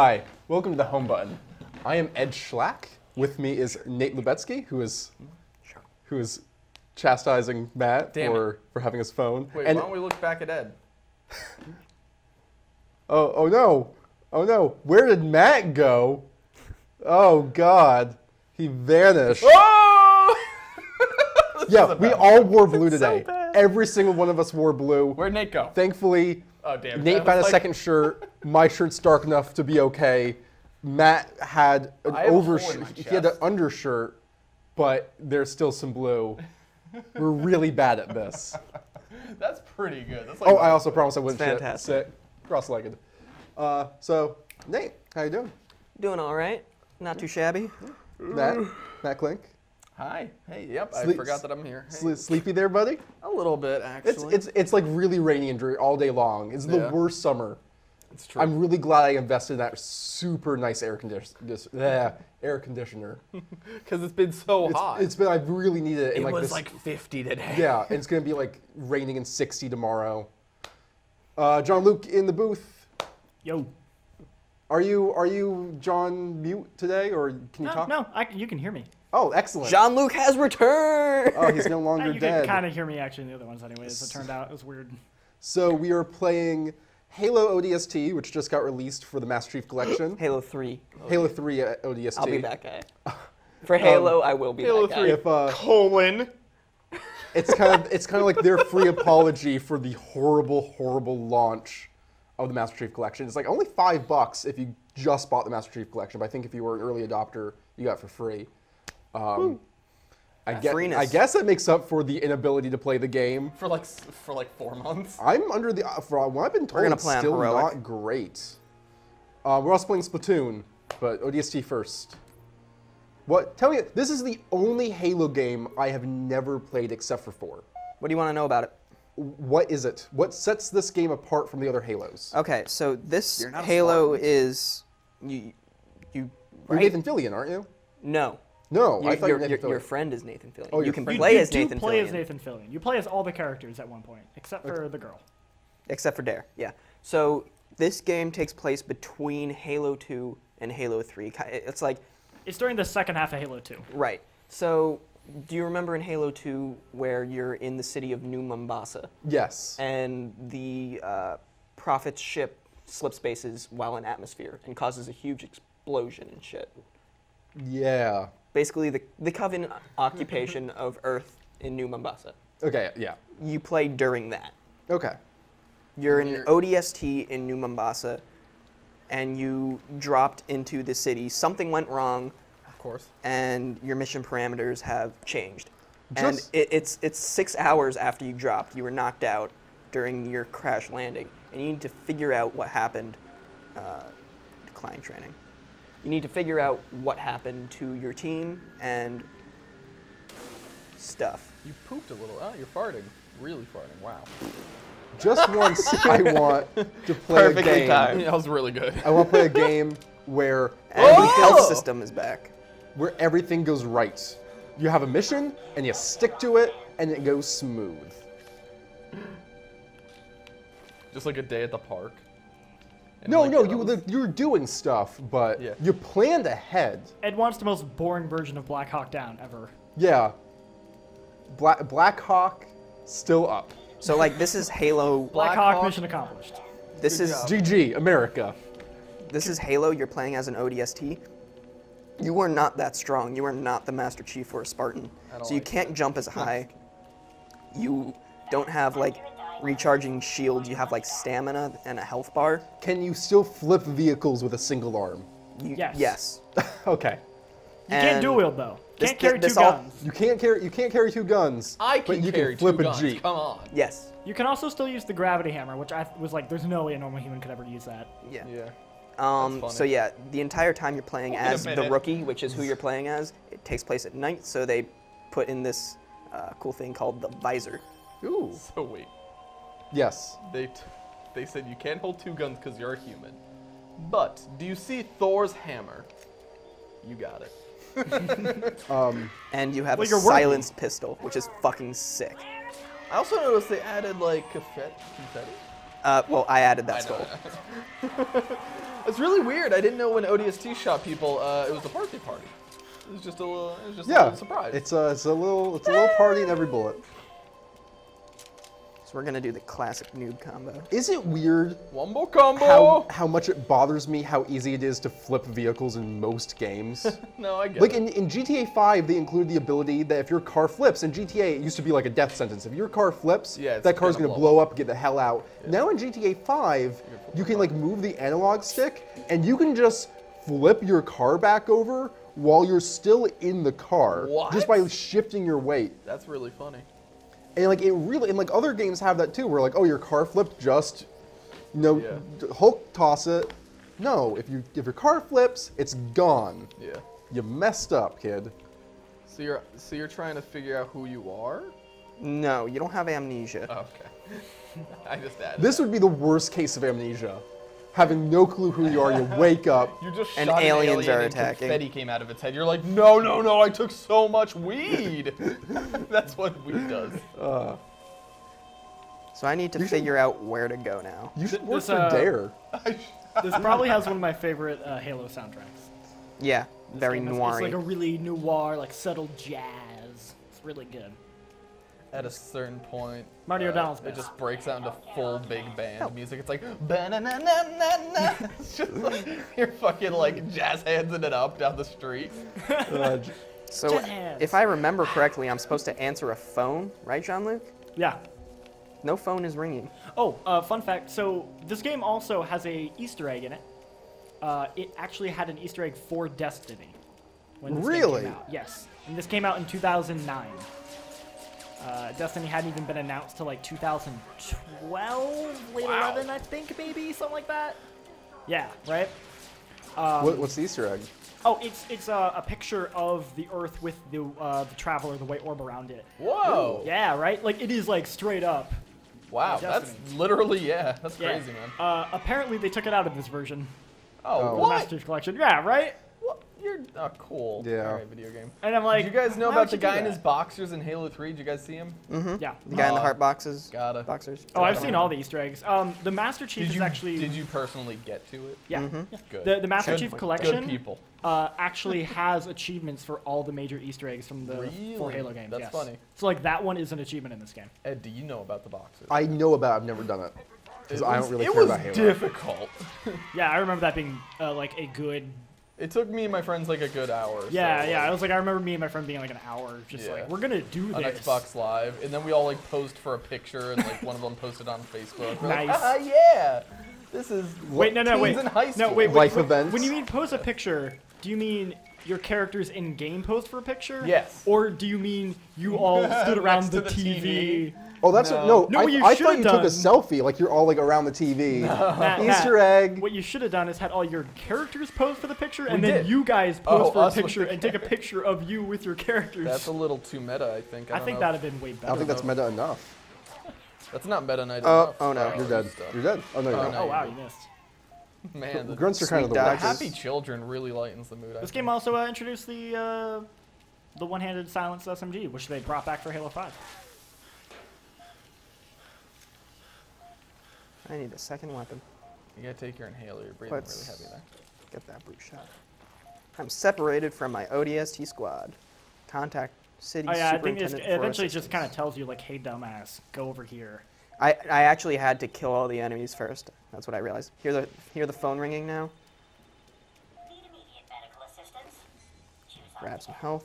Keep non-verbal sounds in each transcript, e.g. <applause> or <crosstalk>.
Hi, welcome to the Home Button. I am Ed Schlack. With me is Nate Lubetsky, who is who is chastising Matt Damn for, for having his phone. Wait, and why don't we look back at Ed? <laughs> oh oh no, oh no, where did Matt go? Oh God, he vanished. Oh! <laughs> yeah, we all wore blue so today. bad. Every single one of us wore blue. Where'd Nate go? Thankfully, Oh, damn. Nate found a like- second shirt. <laughs> My shirt's dark enough to be okay. Matt had an I have a hole in overshirt. He had an undershirt, but there's still some blue. We're really bad at this. <laughs> That's pretty good. That's like Oh, I also promised I wouldn't shit. fantastic. Sit cross-legged. Uh, so, Nate, how you doing? Doing all right. Not too shabby. Matt, Matt Klink, Hi. Hey, yep. I forgot that I'm here. Hey. Sle- sleepy there, buddy? A little bit, It's actually. it's it's it's like really rainy and dreary all day long. It's the Yeah. worst summer. It's true. I'm really glad I invested in that super nice air conditioner. Air conditioner. <laughs> Because it's been so It's, hot. it's been I really need it. It like was this, like 50 today. yeah, and it's gonna be like raining and 60 tomorrow. Uh, Jean-Luc in the booth. Yo. Are you are you John mute today or can you No, talk? no, I, you can hear me. Oh, excellent. Jean Luc has returned. Oh, he's no Uh, <laughs> longer you dead. can kind of hear me actually in the other ones, anyways. It turned out it was weird. So we are playing Halo ODST, which just got released for the Master Chief Collection. <gasps> Halo 3. Halo 3 ODST. I'll be that guy. <laughs> For Halo, I will be Halo that guy. 3. If uh, Colon. <laughs> it's kind of it's kind of like their free apology for the horrible, horrible launch of the Master Chief Collection. It's like only five bucks if you just bought the Master Chief Collection, but I think if you were an early adopter, you got it for free. Um, I guess I guess that makes up for the inability to play the game. For like for like four months. I'm under the uh, for what I've been told. gonna it's still heroic. not great. Uh, we're also playing Splatoon, but ODST first. What? Tell me, this is the only Halo game I have never played except for four. What do you want to know about it? What is it? What sets this game apart from the other Halos? Okay, so this You're not Halo is you you You're right? Nathan Fillion, aren't you? no. No, You- I thought your, your, your friend is Nathan Fillion. Oh, you your can friend. play you as do Nathan play Fillion, as Nathan Fillion. You play as all the characters at one point, except for the girl. except for Dare. Yeah. So this game takes place between Halo 2 and Halo 3. It's like It's during the second half of Halo 2. right. So do you remember in Halo 2 where you're in the city of New Mombasa? Yes. and the uh, Prophet's ship slip spaces while in atmosphere and causes a huge explosion and shit. Yeah. Basically, the, the Covenant occupation <laughs> of Earth in New Mombasa. Okay. Yeah. You play during that. Okay. You're in ODST in New Mombasa, and you dropped into the city. Something went wrong, Of course. and your mission parameters have changed. And Just- it, it's it's six hours after you dropped. You were knocked out during your crash landing, and you need to figure out what happened. Uh, decline training. You need to figure out what happened to your team and stuff. You pooped a little. Oh, you're farting. Really farting. Wow. Just once, <laughs> I want to play a Perfectly game. timed. That was really good. I want to play a game <laughs> where And the every- health system is back. where everything goes right. You have a mission and you stick to it and it goes smooth. Just like a day at the park. And, No, like, no, you was- you're doing stuff, but Yeah. you planned ahead. Ed wants the most boring version of Black Hawk Down ever. Yeah. Black Black Hawk still up. So like this is Halo. <laughs> Black, Black Hawk, Hawk- mission accomplished. This Good is job. GG America. this is Halo. You're playing as an ODST. You are not that strong. You are not the Master Chief or a Spartan. I don't So you like can't jump as high. <laughs> You don't have like recharging shields. You have like stamina and a health bar. Can you still flip vehicles with a single arm? You, Yes. Yes. <laughs> Okay. You can't And dual wield though. this- Can't carry this two all- guns. You can't carry you can't carry two guns. I can but you carry can flip two a guns. jeep. Come on. Yes. You can also still use the gravity hammer, which I was like, there's no way a normal human could ever use that. Yeah. Yeah. Um, so yeah, the entire time you're playing Wait as the rookie, which is who you're playing as, it takes place at night. So they put in this uh, cool thing called the visor. Ooh. So wait. Yes. They t- they said you can't hold two guns because you're a human. But do you see Thor's hammer? You got it. <laughs> Um, And you have Well, a you're working. silenced pistol, which is fucking sick. I also noticed they added like confetti. confetti? Uh, well, I added that know. skull. <laughs> It's really weird. I didn't know when ODST shot people. Uh, it was a birthday party. It was just a little. It was just a Yeah, little surprise. It's a it's a little it's a little party in every bullet. So we're gonna do the classic noob combo. Is it weird Wombo combo. how how much it bothers me how easy it is to flip vehicles in most games? <laughs> no, I get Like it. in, in GTA 5, they include the ability that if your car flips, in GTA it used to be like a death sentence. If your car flips, Yeah, that car's gonna gonna blow blow up, get the hell out. Now in GTA 5, you can like move the analog stick and you can just flip your car back over while you're still in the car. Just by shifting your weight. That's really funny. And like it really, and like other games have that too, where like, oh, your car flipped, just, you know, Yeah. Hulk toss it. No, if you if your car flips, it's gone. Yeah. You messed up, kid. So you're so you're trying to figure out who you are. No, you don't have amnesia. Oh, okay. <laughs> I just added. This would be the worst case of amnesia. Having no clue who you are, you <laughs> wake up. You just And shot aliens an alien are and attacking. confetti came out of its head. You're like, no, no, no! I took so much weed. <laughs> That's what weed does. So I need to figure out where to go now. You should work This, for uh, Dare. <laughs> This probably has one of my favorite uh, Halo soundtracks. Yeah, very noir. It's like a really noir, like subtle jazz. It's really good. At a certain point, Marty uh, O'Donnell's it just breaks out into full big band music. It's like, "Ba-na-na-na-na-na." <laughs> it's just like you're fucking like jazz handsing it up down the street. Uh, <laughs> so Jazz. if I remember correctly, I'm supposed to answer a phone, right, Jean-Luc? Yeah. No phone is ringing. Oh, uh, fun fact. So this game also has a Easter egg in it. Uh, it actually had an Easter egg for Destiny. When this game Really? came out. Yes. And this came out in 2009. Uh, Destiny hadn't even been announced till like 2012, late Wow. 11, I think, maybe something like that. Yeah, right. what, what's the Easter egg? Oh, it's it's uh, a picture of the Earth with the uh, the traveler, the white orb around it. Whoa! Yeah, right. Like it is like straight up. Wow, Yeah, that's literally yeah. That's Yeah. crazy, man. Uh, apparently they took it out of this version. Oh, Oh. The what? Master Chief Collection. Yeah, right. What? You're oh, cool. Yeah. Alright, video game. And I'm like, Did you guys know about the guy in his boxers in Halo 3? Did you guys see him? Yeah. The guy in the heart boxes. gotta. Boxers. Oh, I've Gotta. seen all the Easter eggs. Um, the Master Chief Did is you actually did you personally get to it? yeah. Mm-hmm. yeah. Good. The the Master Good- Chief Good collection people. uh, actually <laughs> has achievements for all the major Easter eggs from the four Halo games. That's yes. funny. So like that one is an achievement in this game. Ed, do you know about the boxers? I know about. I've never done it because I don't really it care was about Halo. It was difficult. <laughs> Yeah, I remember that being uh, like a good. It took me and my friends like a good hour. Yeah, so, yeah. I was like, I remember me and my friend being like an hour, just Yeah. like we're gonna do on this. Xbox Live, and then we all like posed for a picture, and like one of them posted on Facebook. We're like, Nice. ah, yeah, this is Wait, no, no, teens wait. in high school. No, wait, wait, Life wait. events. When you mean pose a picture, do you mean your characters in game posed for a picture? Yes. Or do you mean you all <laughs> stood around the, the TV? TV. Oh, that's No. no. No, I, what you I thought you took a selfie, like you're all like around the TV. Matt, <laughs> Easter Matt, egg. What you should have done is had all your characters pose for the picture, and We then you guys Oh, pose for a picture and take a <laughs> picture of you with your characters. That's a little too meta, I think. I, I think that'd have been way better. I don't think that's meta enough. That's not meta night Oh, enough. oh no. You're dead. You're dead. Oh no, you're Oh, not. no. oh wow, you missed. <laughs> Man, the, Grunts are kind of the Sweet the dogs. worst. happy children really lightens the mood. I This game also uh, introduced the uh, the one-handed silenced SMG, which they brought back for Halo 5. I need a second weapon. You gotta take your inhaler. You're breathing Let's- really heavy there. Get that brute shot. I'm separated from my ODST squad. Contact city Oh yeah, I think it's, superintendent eventually it just kind of tells you like, "Hey, dumbass, go over here." I, I actually had to kill all the enemies first. That's what I realized. Hear the hear the phone ringing now. Need immediate medical assistance? Grab some health.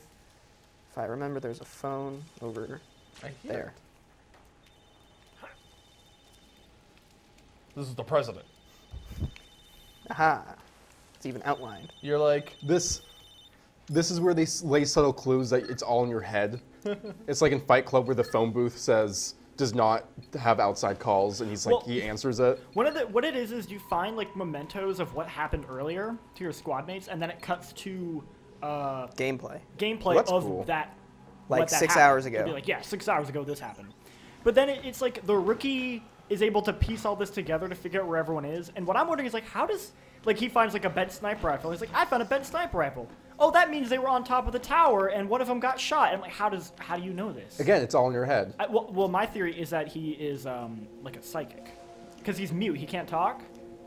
If I remember, there's a phone over I hear there. This is the president. Aha! It's even outlined. You're like, This, this is where they s- lay subtle clues that it's all in your head. <laughs> it's like in Fight Club where the phone booth says does not have outside calls, and he's like Well- he answers it. One of the what it is is you find like mementos of what happened earlier to your squad mates, and then it cuts to uh, Gameplay. gameplay Well, that's of cool. that. Like what that six happened. hours It'd ago. Be like, yeah, six hours ago this happened. But then it, it's like the rookie is able to piece all this together to figure out where everyone is. And what I'm wondering is like, how does like he finds like a bent sniper rifle? He's like, I found a bent sniper rifle. Oh, that means they were on top of the tower, and one of them got shot. And I'm like, how does how do you know this? Again, it's all in your head. I, well, well, my theory is that he is um, like a psychic. because he's mute. He can't talk.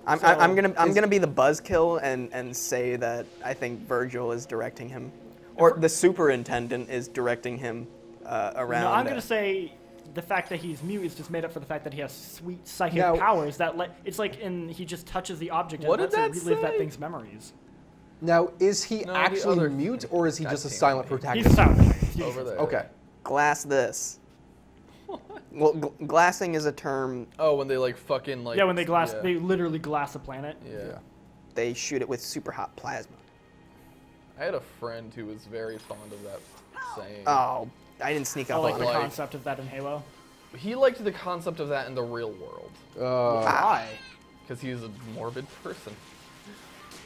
I'm, So, I- I'm gonna I'm is- gonna be the buzzkill and and say that I think Vergil is directing him, or the superintendent is directing him uh, around. No, I'm uh, gonna say the fact that he's mute is just made up for the fact that he has sweet psychic Now- powers that let. It's like in he just touches the object and What did lets it that relive that thing's memories. Now, is he No, actually other- mute or is he just a damn silent it. He's a protagonist? <laughs> Over there. Okay. glass this. <laughs> well, gl- glassing is a term. Oh, when they like fucking like. Yeah, when they glass, yeah. they literally glass a planet. Yeah. They shoot it with super hot plasma. I had a friend who was very fond of that saying. Oh, I didn't sneak I up like on the like- concept of that in Halo. He liked the concept of that in the real world Uh, Why? because he's a morbid person.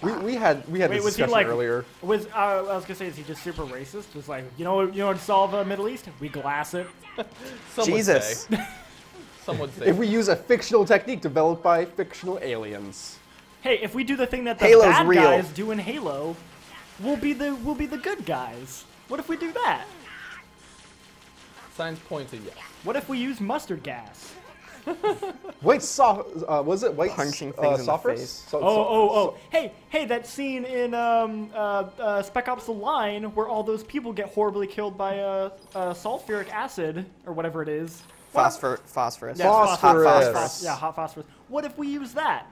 we, we had we had Wait, this was he discussion like? earlier. Was uh, I was gonna say, is he just super racist? Just like you know, you know, to solve uh, Middle East, we glass it. <laughs> Some Jesus. Would say. <laughs> Some would say. If we use a fictional technique developed by fictional aliens. Hey, if we do the thing that the Halo's bad real. guys do in Halo, we'll be the we'll be the good guys. What if we do that? Signs point to yes. What if we use mustard gas? <laughs> White soft, uh, was it white Punching uh, things in the face. So- Oh, so- oh, oh! Hey, hey! That scene in um, uh, uh, Spec Ops: The Line where all those people get horribly killed by uh, uh, sulfuric acid or whatever it is. Phosphor, phosphorus. Yeah, Phosphorus. Hot phosphorus. Yeah, hot phosphorus. What if we use that?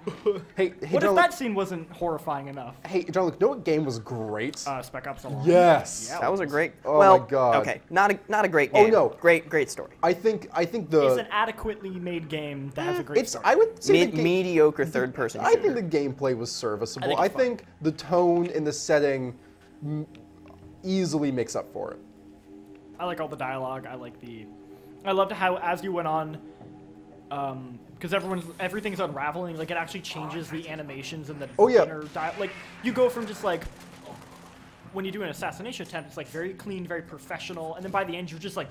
Hey, <laughs> hey, What if that scene wasn't horrifying enough? hey, Jean-Luc, you know what game was great? Uh, Spec Ops: The Line. yes. Yeah. That was a great. Oh my God. Okay, not a not a great game. Oh, no. Great great story. I think I think the. It's an adequately made game that has a great it's story. I would say Me- the mediocre third person I shooter. think the gameplay was serviceable. think I think, the tone and the setting easily makes up for it. I like all the dialogue. I like the. I loved how as you went on, um, because everyone's everything's unraveling. Like it actually changes the animations and the Oh, yeah. Like you go from just like when you do an assassination attempt, it's like very clean, very professional, and then by the end you're just like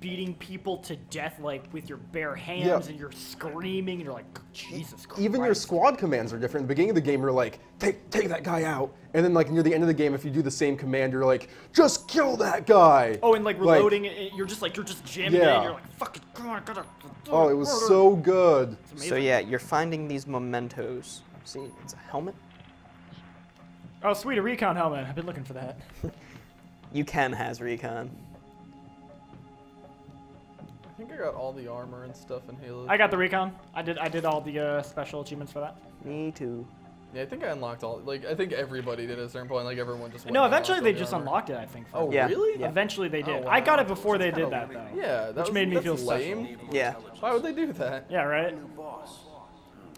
beating people to death like with your bare hands Yeah. and you're screaming and you're like Jesus Christ. Even your squad commands are different. In the beginning of the game, you're like, take take that guy out, and then like near the end of the game, if you do the same command, you're like, just kill that guy. Oh, and like reloading, it, you're just like you're just jamming it. Yeah. And you're like fucking God, I gotta. Oh, it was so good. So yeah, you're finding these mementos. See, it's a helmet. Oh, sweet, a recon helmet. I've been looking for that. <laughs> You can has recon. I think I got all the armor and stuff in Halo. I got the recon. I did. I did all the uh, special achievements for that. Me too. Yeah, I think I unlocked all. Like, I think everybody did at a certain point. Like, everyone just. went No, eventually unlocked they the just armor. unlocked it. I think. for Oh, me. Yeah. really? Yeah. Eventually they did. Oh, I got it before they did that though. Yeah, that Which was, made me that's feel special. lame. Yeah. Why would they do that? Yeah, right.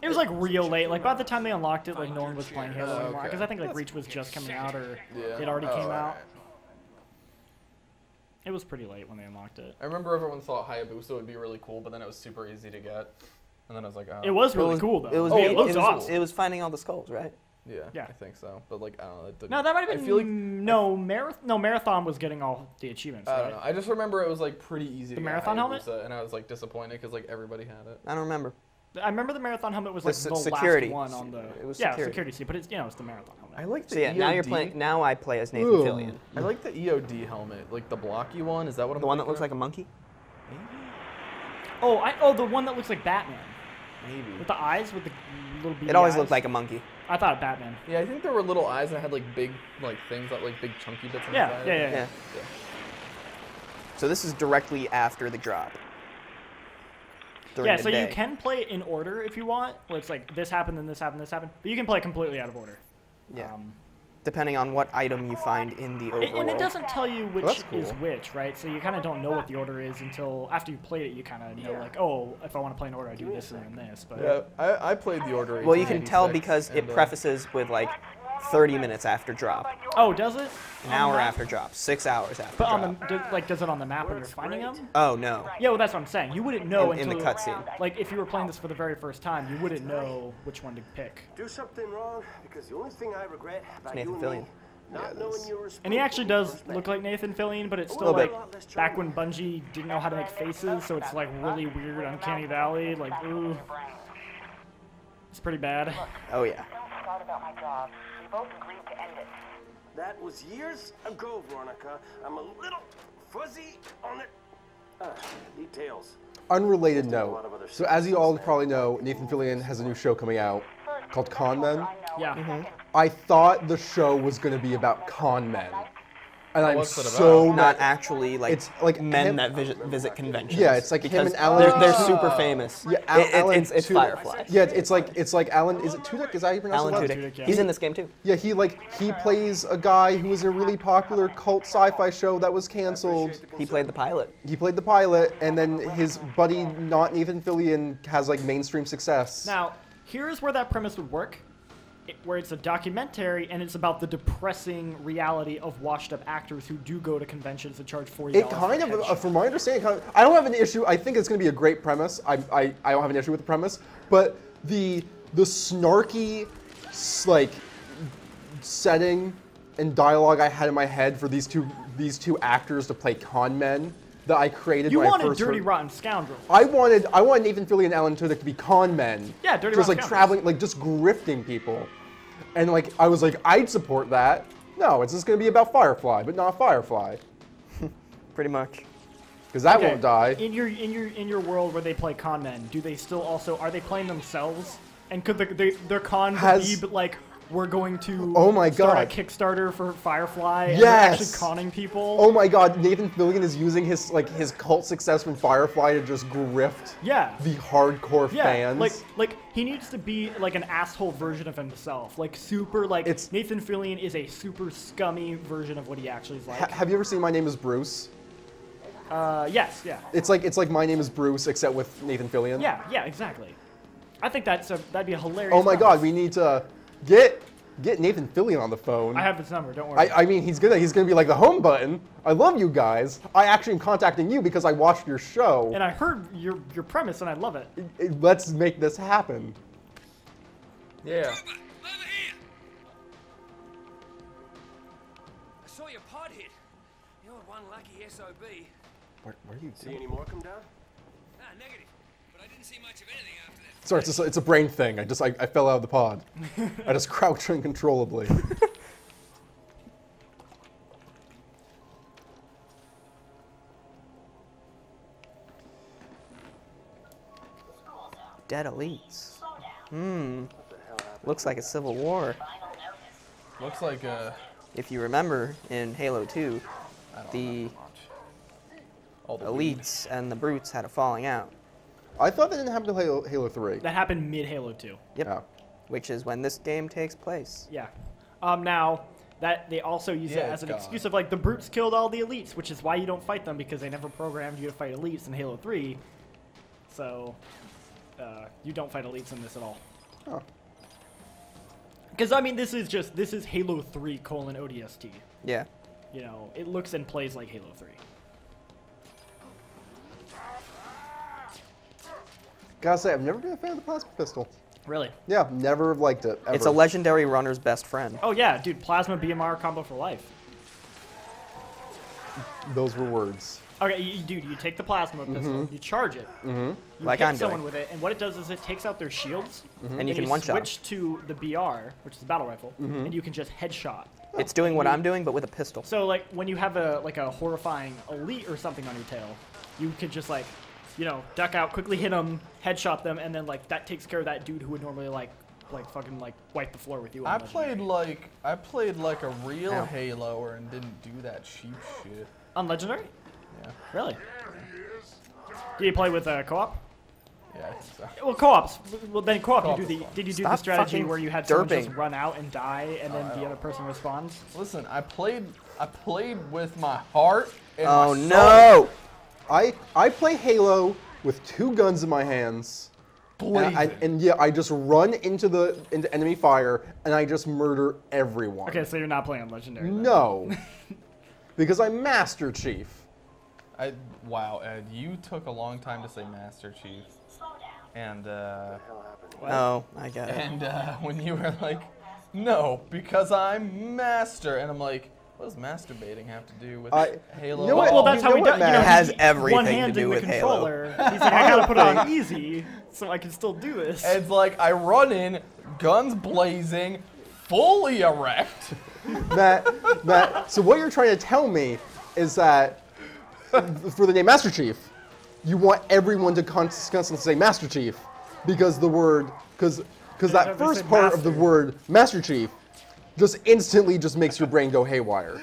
It was like real late. Like by the time they unlocked it, like no one was playing Halo Oh, anymore. Because I think like Reach was just coming out or Yeah. it already Oh, came out. alright. It was pretty late when they unlocked it. I remember everyone thought Hayabusa would be really cool, but then it was super easy to get. And then I was like, oh. It was really it was, cool though. It was, I mean, Oh, it it, looked was, awesome. it was finding all the skulls, right? Yeah, Yeah. I think so. But like, I don't know. It no, that might have been. I feel like no marathon. No marathon was getting all the achievements. I right? don't know. I just remember it was like pretty easy The to marathon get helmet? Hayabusa, and I was like disappointed because like everybody had it. I don't remember. I remember the marathon helmet was like se- the security. last one on the. It was yeah, security. security seat, but it's you know it's the marathon helmet. I like the So yeah, now you're playing. Now I play as Nathan Ooh. Fillion, I like the EOD helmet, like the blocky one. Is that what I'm the one that looks of? like a monkey. Oh, I oh the one that looks like Batman Maybe. with the eyes with the little. Beady It always eyes. looked like a monkey. I thought Batman. Yeah, I think there were little eyes that had like big like things that like big chunky bits on Yeah, the side. yeah, yeah, Yeah. So this is directly after the drop. During Yeah, the so you can play it in order if you want, where it's like this happened, then this happened, this happened. But you can play completely out of order. Yeah. Um, depending on what item you find in the it- overworld. and it doesn't tell you which that's is which, right? So you kind of don't know what the order is until after you played it. You kind of know, like, oh, if I want to play in order, I do this and then this. But Yeah, I, I played the order. Well, you can tell because it uh, prefaces with like 30 minutes after drop, oh, does it? an On hour map? after drop, six hours after But drop. on the do, like, does it on the map when you're finding them? oh no. Yeah, well, that's what I'm saying. You wouldn't know In- in the until cutscene. Like, if you were playing this for the very first time, you wouldn't know which one to pick. Do something wrong because the only thing I regret about Nathan you Fillion. and me, not knowing you were And he actually does look like Nathan Fillion, but it's still little like bit. back when Bungie didn't know how to make faces, so it's like really weird, uncanny valley. Like, ooh, it's pretty bad. Oh yeah. Don't start about my job. We both agreed to end it. That was years ago, Veronica. I'm a little fuzzy on the uh, details. unrelated note. So as you all probably know, Nathan Fillion has a new show coming out called Con Men. Yeah. I thought the show was going to be about con men, and I'm what's it so? Not actually like It's like men him- that visit, visit conventions. Yeah, it's like him because and Alan They're, they're super famous. Yeah, It- Al- it- Alan it's, it's Tudyk- Firefly. Yeah, it's like it's like Alan. Is it Tudyk? Is that how you pronounce Alan it? Tudyk. yeah. He's in this game too. Yeah, he like he plays a guy who was a really popular cult sci-fi show that was canceled. He played the pilot. He played the pilot, and then his buddy, not Nathan Fillion, has like mainstream success. Now, here's where that premise would work, it, where it's a documentary and it's about the depressing reality of washed-up actors who do go to conventions and charge forty It kind of, uh, from my understanding, kind of, I don't have an issue. I think it's going to be a great premise. I, I, I don't have an issue with the premise, but the the snarky, like, setting and dialogue I had in my head for these two these two actors to play con men that I created. You when I wanted first dirty, heard- rotten scoundrel. I wanted I wanted Nathan Fillion and Alan Tudyk to be con men. Yeah, dirty Just rotten like scoundrels. traveling, like just grifting people, and like I was like I'd support that. No, it's just going to be about Firefly, but not Firefly, <laughs> Pretty much. because that Okay, won't die. In your in your in your world where they play con men, do they still also are they playing themselves? And could the, they, their con Has- be like we're going to Oh my start God. a Kickstarter for Firefly and actually conning people? Oh my God, Nathan Fillion is using his like his cult success from Firefly to just grift yeah. the hardcore Yeah, fans. like like he needs to be like an asshole version of himself, like super like It's- Nathan Fillion is a super scummy version of what he actually is like. Ha- have you ever seen My Name Is Bruce? uh, yes, yeah, It's like it's like My Name Is Bruce except with Nathan Fillion. yeah, yeah, exactly. I think that's a that'd be a hilarious. Oh my premise. God, we need to get get Nathan Fillion on the phone. I have his number. Don't worry. I, I mean, he's gonna he's gonna be like the home button. I love you guys. I actually am contacting you because I watched your show. and I heard your your premise, and I love it. It- Let's make this happen. Yeah. I saw your pod hit. You're one lucky SOB. Where, where are you? See any more come down? Ah, negative. But I didn't see much of anything after that. Sorry, it's, a, it's a brain thing. I just I, I fell out of the pod. I just <laughs> crouched uncontrollably. Dead elites. Hmm. Looks like a civil war. Looks like uh, If you remember in Halo 2, the remember much. All the weed. elites and the brutes had a falling out, I thought that didn't happen to Halo, Halo 3. That happened mid Halo 2. Yep. Yeah. which is when this game takes place. Yeah. Um, now that they also use it as an God. excuse of like the brutes killed all the elites, which is why you don't fight them because they never programmed you to fight elites in Halo 3. So uh, you don't fight elites in this at all. Oh. Because I mean, this is just this is Halo 3 colon ODST. Yeah. You know, it looks and plays like Halo 3. Gotta say, I've never been a fan of the plasma pistol. Really? Yeah, never liked it. It's a legendary runner's best friend. Oh yeah, dude, plasma BMR combo for life. Those were words. Okay, you, dude, you take the plasma mm-hmm. pistol, you charge it, mm-hmm. you Like hit I'm someone doing. with it, and what it does is it takes out their shields, mm-hmm. And you can one-shot 'em. switch to the BR, which is the battle rifle, and you can just headshot. It's doing what I'm doing, but with a pistol. So like when you have a like a horrifying elite or something on your tail, you could just like, you know, duck out, quickly hit them, headshot them, and then like that takes care of that dude who would normally like like fucking like wipe the floor with you. I played like I played like a real Ow. Halo and didn't do that cheap shit. on legendary. Yeah. Really? Do you play with uh, co-op? Yeah, I think so. Well, co-ops. Well, then co-op. Co-op you do the fun. did you do Stop the strategy where you had someone just run out and die, and then the other person responds? Listen, I played I played with my heart and Oh my soul. no! I I play Halo with two guns in my hands. And, I, and yeah, I just run into the into enemy fire and I just murder everyone. Okay, so you're not playing on legendary. then. No, <laughs> because I'm Master Chief. I wow, Ed, you took a long time to say Master Chief. Slow down. And uh Oh, I get it. and uh, <laughs> when you were like, no, because I'm master, and I'm like, what does masturbating have to do with I- Halo? you know what? Well, that's You how know he what, does. You Matt? know, It has everything one to hand do in the with Halo. controller. He's like, I gotta put it on <laughs> easy so I can still do this. It's like I run in, guns blazing, fully erect. Matt, Matt. So what you're trying to tell me is that for the name Master Chief, you want everyone to constantly say Master Chief because the word because because that first say part of the word Master Chief just instantly just makes your brain go haywire.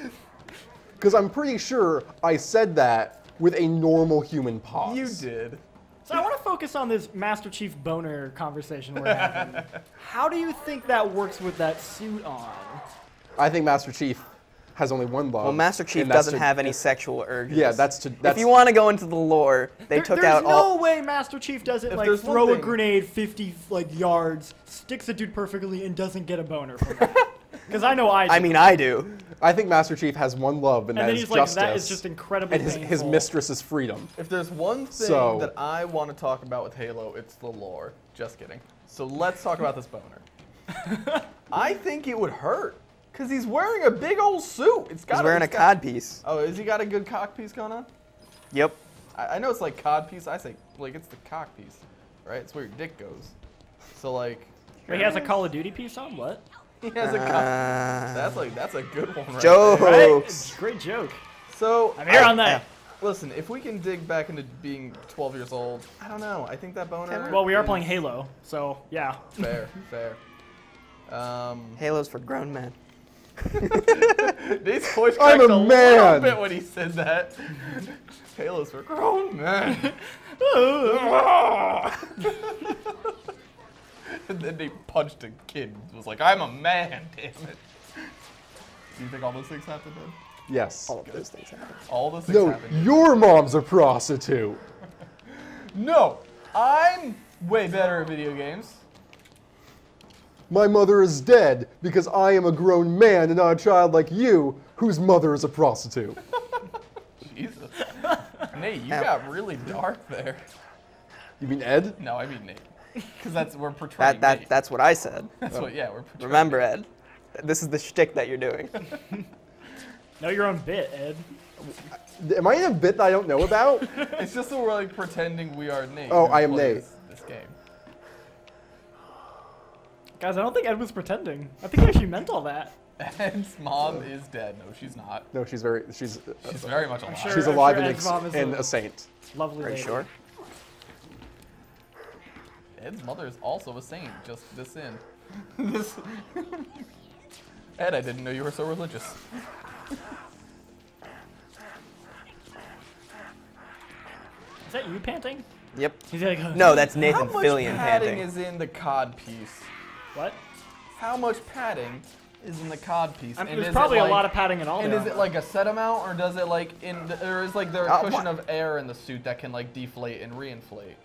Because I'm pretty sure I said that with a normal human pause. You did. So I want to focus on this Master Chief boner conversation we're having. <laughs> How do you think that works with that suit on? I think Master Chief has only one love. Well, Master Chief doesn't to- have any sexual urges. Yeah, that's to. That's, if you want to go into the lore, they There- took there's out no all. way Master Chief doesn't like throw a grenade 50 like yards, sticks a dude perfectly, and doesn't get a boner from it. <laughs> Because I know I. Do. I mean, I do. I think Master Chief has one love, and, and that then is he's like, justice. that is just incredibly and his, his mistress is freedom. If there's one thing So- that I want to talk about with Halo, it's the lore. Just kidding. So let's talk about this boner. <laughs> I think it would hurt because he's wearing a big old suit. It's got He's wearing a it's got- cod piece. Oh, has he got a good cock piece going on? Yep. I, I know it's like cod piece. I say like it's the cock piece, right? It's where your dick goes. So like Wait, he has a Call of Duty piece on. What? <laughs> he has a cock. Uh, That's like that's a good one, right? there. jokes. Great joke. So I'm here I- on that. Listen, if we can dig back into being 12 years old, I don't know. I think that boner. Well, we are is playing Halo, so yeah. Fair, fair. Um, Halo's for grown men. <laughs> Dave's voice I'm cracked a a, little bit when he said that. Halo's for grown men. <laughs> <laughs> and then they punched a kid. and Was like, I'm a man, damn it. Do you think all those things happened then? Yes. All of those things happen. All those things No, happened. your mom's a prostitute. <laughs> No, I'm way better at video games. My mother is dead because I am a grown man and not a child like you, whose mother is a prostitute. <laughs> Jesus. Nate, you Ow. got really dark there. You mean Ed? No, I mean Nate. <laughs> Because that's we're portraying That that Nate. that's what I said. <laughs> That's what. Yeah, we're portraying. Remember, Ed. This is the shtick that you're doing. <laughs> Know your own bit, Ed. Uh, am I in a bit that I don't know about? It's just that we're like pretending we are Nate. Oh, I am plays Nate. This game. Guys, I don't think Ed was pretending. I think he actually meant all that. Ed's mom is dead. No, she's not. No, she's very she's She's very much alive. sure- she's I'm alive sure and, ex- mom is and a- a saint. Lovely Are you lady. sure? Ed's mother is also a saint. Just this in. this. Ed, I didn't know you were so religious. Is that you panting? Yep. He's like, "Ugh." No, that's How Nathan much Fillion padding panting. is in the cod piece? What? How much padding is in the cod piece? I mean, And there's is it probably a like- lot of padding in all And there. is it like a set amount, or does it like in, the, or is like there a Uh, cushion what? of air in the suit that can like deflate and reinflate?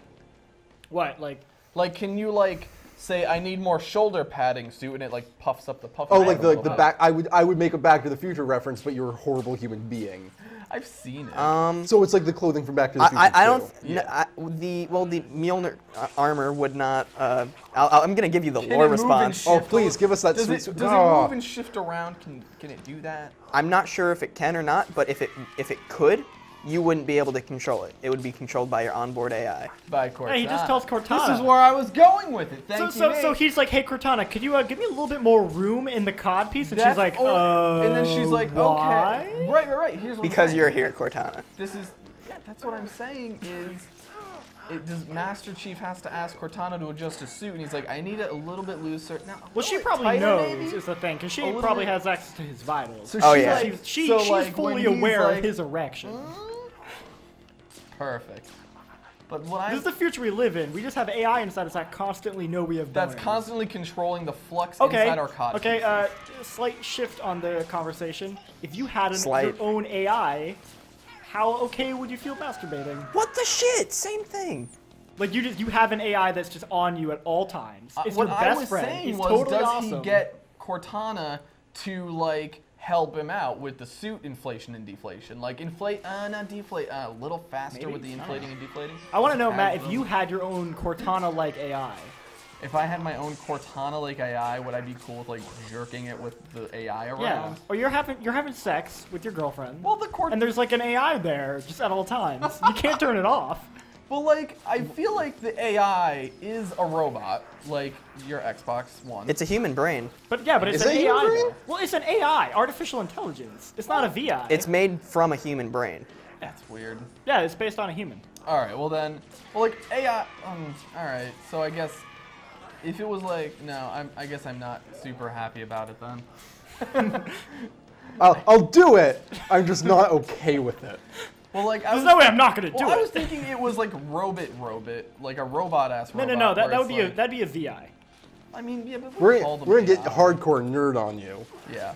what? Like, Like, can you like say I need more shoulder padding suit, and it like puffs up the puff? Oh, like the, little the bit? back. I would I would make a Back to the Future reference, but you're a horrible human being. I've seen it. Um, So it's like the clothing from Back to the Future. I, I, I don't. n- I- the well, the Mjolnir uh, armor would not. Uh, I'll, I'll- I'm gonna give you the Can lore it move and response. Oh, please, give us that Does sweet- it, does Ah. it move and shift around? Can can it do that? I'm not sure if it can or not, but if it if it could, you wouldn't be able to control it. It would be controlled by your onboard AI. By Cortana. Hey, he just tells Cortana. This is where I was going with it. Thank so, you. so, so he's like, hey, Cortana, could you uh, give me a little bit more room in the cod piece? And That's- she's like, or- uh, and then she's like, why? okay, right, right, right. Here's Because you're here, Cortana. This is, yeah, that's what I'm saying is, it, does Master Chief has to ask Cortana to adjust his suit, and he's like, I need it a little bit looser. Now, Well, she probably knows maybe? is the thing, because she probably bit- has access to his vitals. So Oh, she's yeah. like- she, so, she's like, fully when he's aware like, of his erection. Perfect. But what I This is the future we live in. We just have AI inside us that constantly know we have that's boners. constantly controlling the flux Okay. inside our cod. Okay. pieces. Uh, slight shift on the conversation. If you had an, your own AI, how okay would you feel masturbating? What the shit? Same thing. Like you just you have an AI that's just on you at all times. Uh, It's what your I best was friend. saying He's was, totally does awesome. he get Cortana to like help him out with the suit inflation and deflation? Like inflate, uh, not deflate, uh, a little faster Maybe? with the inflating and deflating. I want to know, Matt, if you had your own Cortana-like AI. If I had my own Cortana like AI, would I be cool with like jerking it with the AI around? Yeah. Or you're having you're having sex with your girlfriend. Well, the Cort- and there's like an AI there just at all times. you can't turn it off. But like, I feel like the AI is a robot, like your Xbox One. It's a human brain. But yeah, but it's Is an it human AI. brain? Well, it's an AI, artificial intelligence. It's not a VI. It's made from a human brain. That's weird. yeah, it's based on a human. All right. Well then, well like AI. Um. All right. So I guess if it was like no, I'm. I guess I'm not super happy about it then. I'll, <laughs> I'll do it. I'm just not okay with it. Well, like I There's was, no way I'm not gonna do well, I was thinking it was like robot, robot, like a robot ass No, robot. no, no. That, that would it's be a that'd be a VI. I mean, yeah, but We're, call them we're gonna get AI. hardcore nerd on you. Yeah.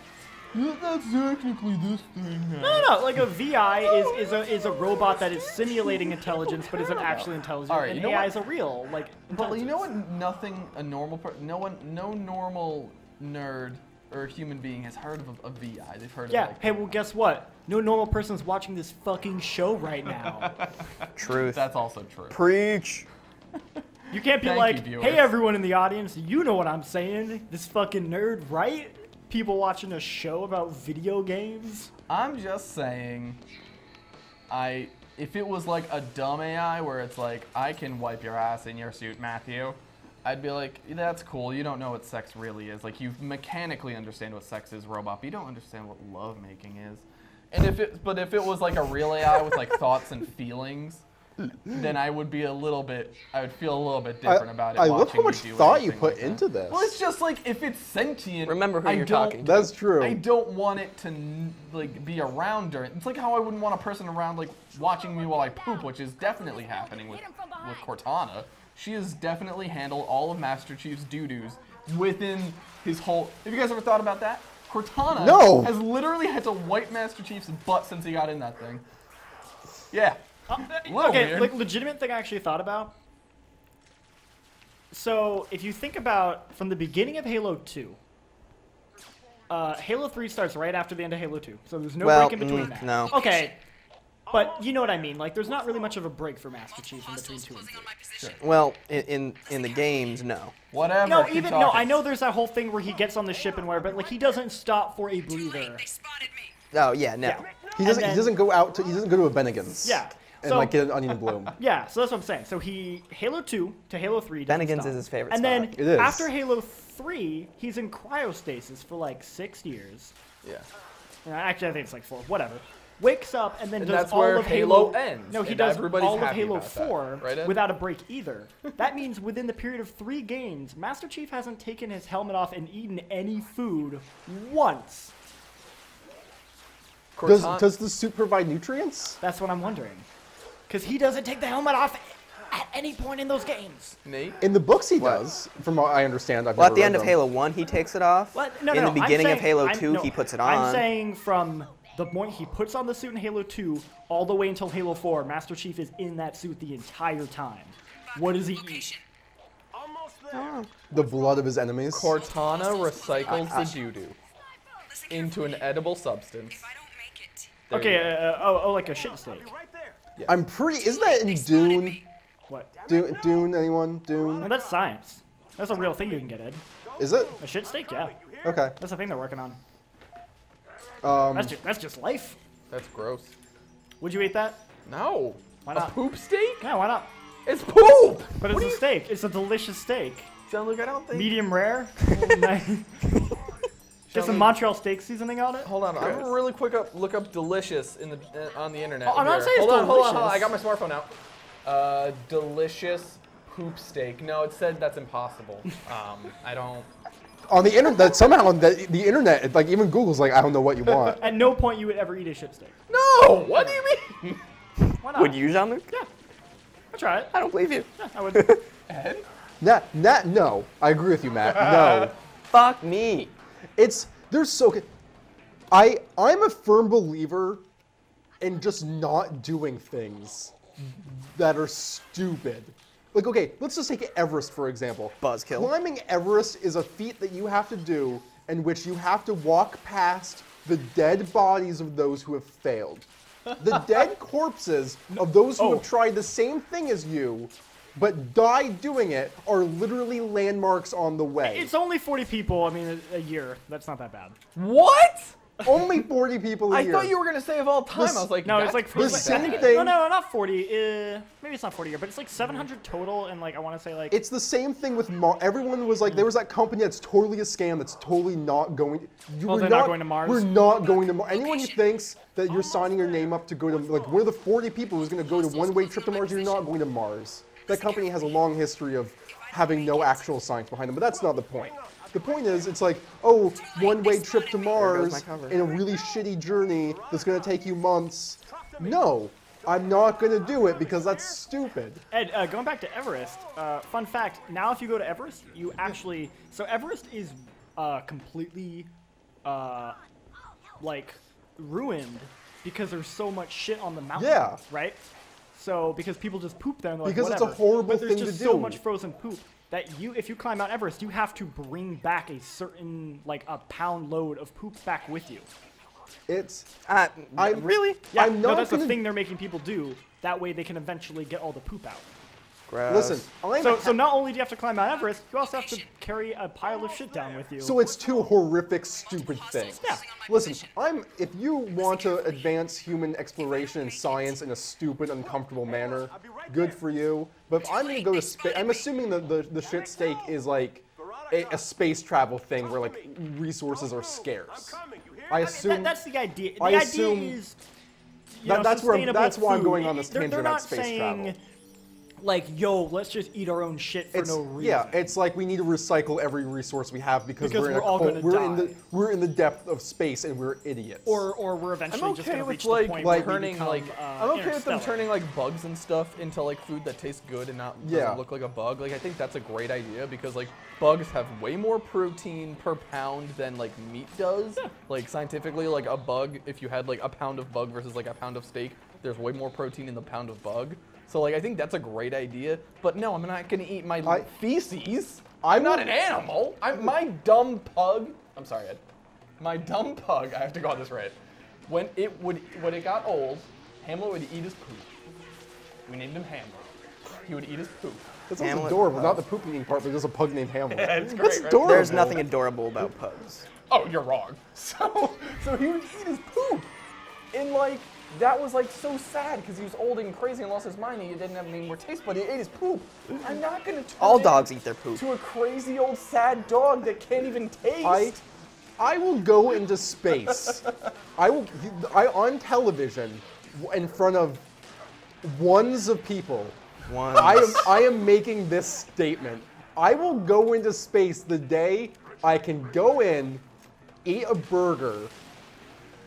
That's technically this thing. No, no, no. Like a VI is, is a is a robot that is simulating intelligence, but isn't actually intelligent. All right, and you know AI what? is a real like. But you know what? Nothing a normal per- no one no normal nerd or a human being has heard of a, a VI. They've heard Yeah. of like Hey, well, guess what? No normal person's watching this fucking show right now. <laughs> Truth. that's also true. Preach. You can't be Thank like, you, hey, everyone in the audience, you know what I'm saying? This fucking nerd, right? People watching a show about video games. I'm just saying, I if it was like a dumb AI where it's like I can wipe your ass in your suit, Matthew, I'd be like, that's cool. You don't know what sex really is. Like you mechanically understand what sex is, robot, but you don't understand what love making is. And if it, but if it was like a real AI with like thoughts and feelings, then I would be a little bit, I would feel a little bit I, different about it. I love how much do thought you anything put like that. into this. Well, it's just like if it's sentient. Remember who I you're talking to. That's true. I don't want it to like be around during. It's like how I wouldn't want a person around like watching me while I poop, which is definitely happening with with Cortana. She has definitely handled all of Master Chief's doo doos within his whole. Have you guys ever thought about that? Cortana No. has literally had to wipe Master Chief's butt since he got in that thing. Yeah. Little okay, weird. like legitimate thing I actually thought about. So if you think about from the beginning of Halo 2, uh, Halo 3 starts right after the end of Halo 2, so there's no Well, break in between mm, that. no. Okay, but you know what I mean. Like, there's not really much of a break for Master Chief in between two and three. Well, in, in in the games, no. Whatever. No, even no. I know there's that whole thing where he gets on the ship and where, but like he doesn't stop for a breather. They. Oh yeah, no. Yeah. he doesn't. and he doesn't go out to. He doesn't go to a Bennigan's. Yeah. And So- like get an onion bloom. <laughs> Yeah, so that's what I'm saying. So he Halo 2 to Halo 3. doesn't Bennigan's stop. is his favorite And then spot. It is. after Halo 3, he's in cryostasis for like six years. Yeah. Actually, I think it's like four. Whatever. Wakes up and then And does all of Halo Halo. ends, No, he does all of Halo about that. 4 Right, without a break either. that means within the period of three games, Master Chief hasn't taken his helmet off and eaten any food once. Does does the suit provide nutrients? That's what I'm wondering. Because he doesn't take the helmet off at any point in those games. Nate. In the books, he does. From what I understand, I've Well, at the read end of. Halo One, he takes it off. What? No, in no, the no, I'm beginning of Halo I'm- 2, no, he puts it on. I'm on. saying from the point he puts on the suit in Halo 2 all the way until Halo 4, Master Chief is in that suit the entire time. What does he eat? Location. The blood of his enemies. Cortana recycles the doo doo into an edible substance. If I don't make it, There Okay, uh, uh, oh, oh, like a shit steak. Right there. I'm pretty. Isn't that in Dune? What? Dune? Dune? Anyone? Well, Dune? that's science. That's a real thing you can get, Ed. Is it? A shit steak, yeah. Okay. That's the thing they're working on. Um, That's just, that's just life. That's gross. Would you eat that? No. Why A not? poop steak? Yeah, why not? It's poop. But it's a steak. It's a delicious steak. Jean-Luc, I don't think. Medium rare. Nice. Get some Montreal steak seasoning on it. Hold on, I'm gonna really quick up look up delicious in the uh, on the internet. Oh, I'm not here. saying it's hold on, hold on, hold on. I got my smartphone out. Uh, delicious poop steak. No, it said that's impossible. <laughs> Um, I don't. On the internet, that somehow on the, the internet, like even Google's like, I don't know what you want. <laughs> At no point you would ever eat a shit steak. No. What do you mean? <laughs> Why not? Would you, Jean-Luc? Yeah. I'll try it. I don't believe you. Yeah, I would. Ed? That, that, no. I agree with you, Matt. No. <laughs> Fuck me. It's there's so good. I I'm a firm believer in just not doing things that are stupid. Like okay, let's just take Everest for example. Buzzkill. Climbing Everest is a feat that you have to do in which you have to walk past the dead bodies of those who have failed. The <laughs> dead corpses of those who Oh. have tried the same thing as you but died doing it are literally landmarks on the way. it's only 40 people. I mean, a, a year. That's not that bad. What? Only 40 people I here. thought you were gonna say of all time. This- I was like, No, it's like the it's like- same thing- No, no, not 40. Uh, maybe it's not 40 here, but it's like 700 total, and like I want to say like It's the same thing with Mars. Everyone was like, there was that company that's totally a scam. That's totally not going. You were they're not going to Mars? We're not going to Mars. Anyone who thinks that you're signing your name up to go to like one of the 40 people who's going to go to one-way trip to Mars, you're not going to Mars. That company has a long history of having no actual science behind them. But that's not the point. The point is, it's like, oh, one-way trip to Mars my in a really shitty journey that's going to take you months. No, I'm not going to do it because that's stupid. Ed, uh, going back to Everest, uh, fun fact, now if you go to Everest, you actually, so Everest is uh, completely, uh, like, ruined because there's so much shit on the mountain, Yeah. right? So, because people just poop there and they're like, Because it's a whatever. horrible but there's thing to just so much frozen poop that you, if you climb Mount Everest, you have to bring back a certain, like, a pound load of poop back with you. It's Uh, I'm- really? Yeah, I'm no, that's gonna- the thing they're making people do. That way they can eventually get all the poop out. Gross. listen. I'm So, so not only do you have to climb Mount Everest, you also have to carry a pile of shit down with you. So it's two horrific, stupid things. Yeah. Listen, I'm. If you want to advance human exploration and science in a stupid, uncomfortable manner, good for you. But if I'm gonna go to space, I'm assuming that the the shit stake is like a, a space travel thing where like resources are scarce. I I mean, assume that, that's the idea. The I idea is. That- know, that's where- that's why I'm going on this They're- tangent they're about space saying, travel. Like, yo, let's just eat our own shit for it's no reason. yeah, it's like we need to recycle every resource we have because, Because we're, in we're a all cold- gonna we're in the die. we're in the depth of space and we're idiots. or, or we're eventually I'm just gonna with reach like, the point like where we turning become, like uh, I'm okay with them turning like bugs and stuff into like food that tastes good and not doesn't Yeah. look like a bug. Like I think that's a great idea because like bugs have way more protein per pound than like meat does. Like scientifically, like a bug, if you had like a pound of bug versus like a pound of steak, there's way more protein in the pound of bug. So like I think that's a great idea. But no, I'm not gonna eat my I- feces. I I'm not an animal. I'm my dumb pug. I'm sorry, Ed. My dumb pug. I have to go on this right. When it would, when it got old, Hamlet would eat his poop. We named him Hamlet. He would eat his poop. that sounds Hamlet- adorable. Not the poop eating part, but there's a pug named Hamlet. <laughs> it's That's right? adorable. There's nothing adorable about pugs. Oh, you're wrong. <laughs> So, so he would eat his poop, and like that was like so sad because he was old and crazy and lost his mind. and He didn't have any more taste, but he ate his poop. I'm not gonna turn All dogs eat their poop. to a crazy old sad dog that can't even taste. I, I will go into space. I will, I on television, in front of ones of people. Ones. I am, I am making this statement. I will go into space the day I can go in, eat a burger,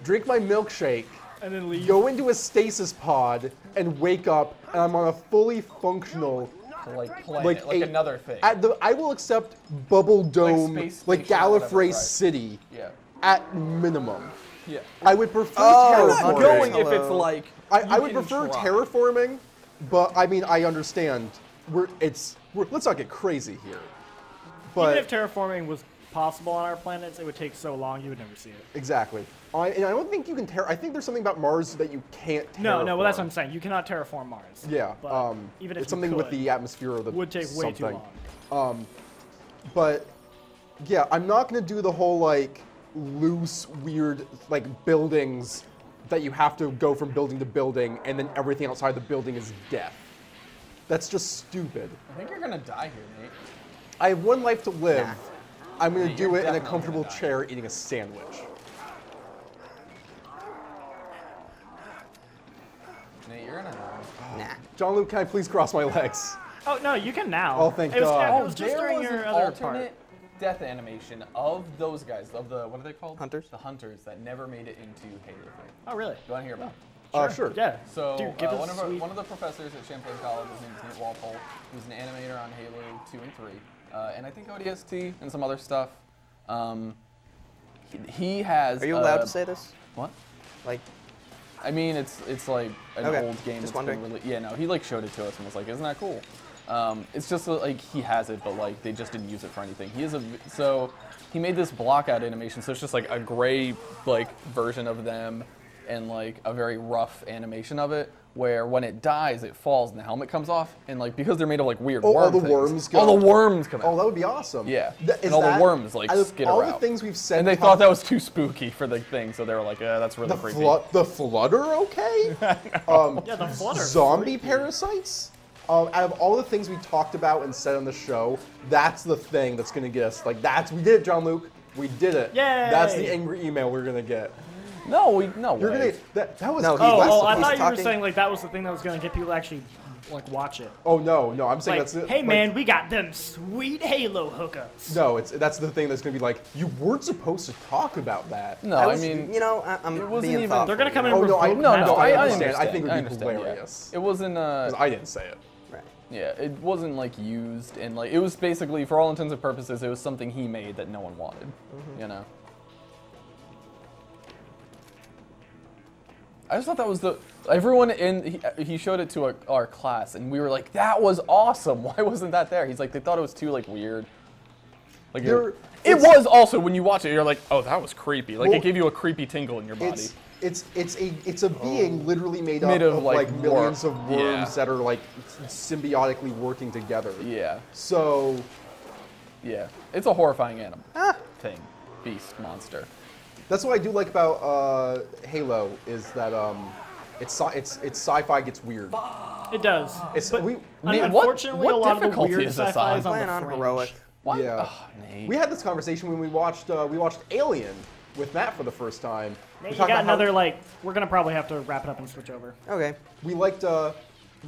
drink my milkshake, And then leave. go into a stasis pod, and wake up, and I'm on a fully functional like planet, like, like, a- another thing. At the, I will accept Bubble Dome, space like, station or whatever, Gallifrey right. City, yeah, at minimum. yeah. I would prefer Oh, I'm not terraforming. going if it's like. I, I would prefer try. terraforming, but I mean I understand. We're it's we're, let's not get crazy here. But Even if terraforming was possible on our planets, it would take so long you would never see it. exactly, I and I don't think you can terra. I think there's something about Mars that you can't. Terraform. No, no, well that's what I'm saying. You cannot terraform Mars. Yeah, But um, even if it's you something with the atmosphere or the would take way too something. long. But yeah, I'm not gonna do the whole like loose, weird like buildings that you have to go from building to building, and then everything outside the building is death. That's just stupid. I think you're gonna die here, Nate. I have one life to live. Nah. I'm gonna Yeah, do it in a comfortable chair eating a sandwich. Nate, you're gonna die. Nah. Jean-Luc, can I please cross my legs? Oh no, you can now. Oh, thank it was, God. It was just there during was your an other alternate part. death animation of those guys, of the what are they called? Hunters? The hunters that never made it into Halo 3. Oh really? You want to hear about? it? Uh, sure. Yeah. So Dude, uh, one of our, one of the professors at Champlain College, his name is Nate Walpole. He's an animator on Halo 2 and 3, uh, and I think ODST and some other stuff. Um, he, he has. Are you allowed uh, to say this? What? Like, I mean, it's it's like an Okay, old game. just that's been wondering. rele- yeah, no, he like showed it to us and was like, "Isn't that cool?" Um, it's just like he has it, but like they just didn't use it for anything. He is a so he made this blockout animation, so it's just like a gray like version of them and like a very rough animation of it, where when it dies, it falls and the helmet comes off, and like because they're made of like weird Oh, all the things, worms all the worms come out. Oh, that would be awesome. Yeah, Th- and is all the worms, like, out of skitter all the things we've said, and they thought that was too spooky for the thing, so they were like, "Yeah, that's really the creepy." flood, the flutter, okay? <laughs> um, Yeah, the flutter. zombie parasites. Um, out of all the things we talked about and said on the show, that's the thing that's gonna get us. Like that's we did it, Jean-Luc. We did it. Yay! That's the angry email we're gonna get. No, we no You're way. gonna that, that was No, he- Oh, that's oh, I first- thought you were saying like that was the thing that was gonna get people to actually like watch it. Oh no, no, I'm saying Like, that's it. hey like, man, we got them sweet Halo hookups. No, it's that's the thing that's gonna be like you weren't supposed to talk about that. No, I I, mean, you know, I, I'm it wasn't being even- thoughtful. They're gonna come in Oh, and no, I- no, no, no, I I, I understand. understand. I think it would be understand, yeah. hilarious. It wasn't. Uh, 'Cause I didn't say it. Right. Yeah, it wasn't like used and like it was basically for all intents and purposes it was something he made that no one wanted. You know. I just thought that was the everyone in he, he showed it to our, our class and we were like that was awesome. <laughs> Why wasn't that there? He's like they thought it was too like weird. Like There- it, was also when you watch it you're like oh that was creepy. Like Well, it gave you a creepy tingle in your body. It's it's it's a it's a being literally made, Made up of, of, like, like, millions of worms yeah. that are like symbiotically working together. yeah. So Yeah. It's a horrifying animal. Ah. Thing. Beast monster. That's what I do like about uh, Halo is that um, it's sci- it's it's sci-fi gets weird. It does. It's But we un- Nate, what- what a lot of the difficulty weird is sci-fi is on Plan the on heroic. Why? Yeah. Ugh, we had this conversation when we watched uh, we watched Alien with Matt for the first time. We Nate, you talked got about how- another like. We're gonna probably have to wrap it up and switch over. Okay. we liked uh,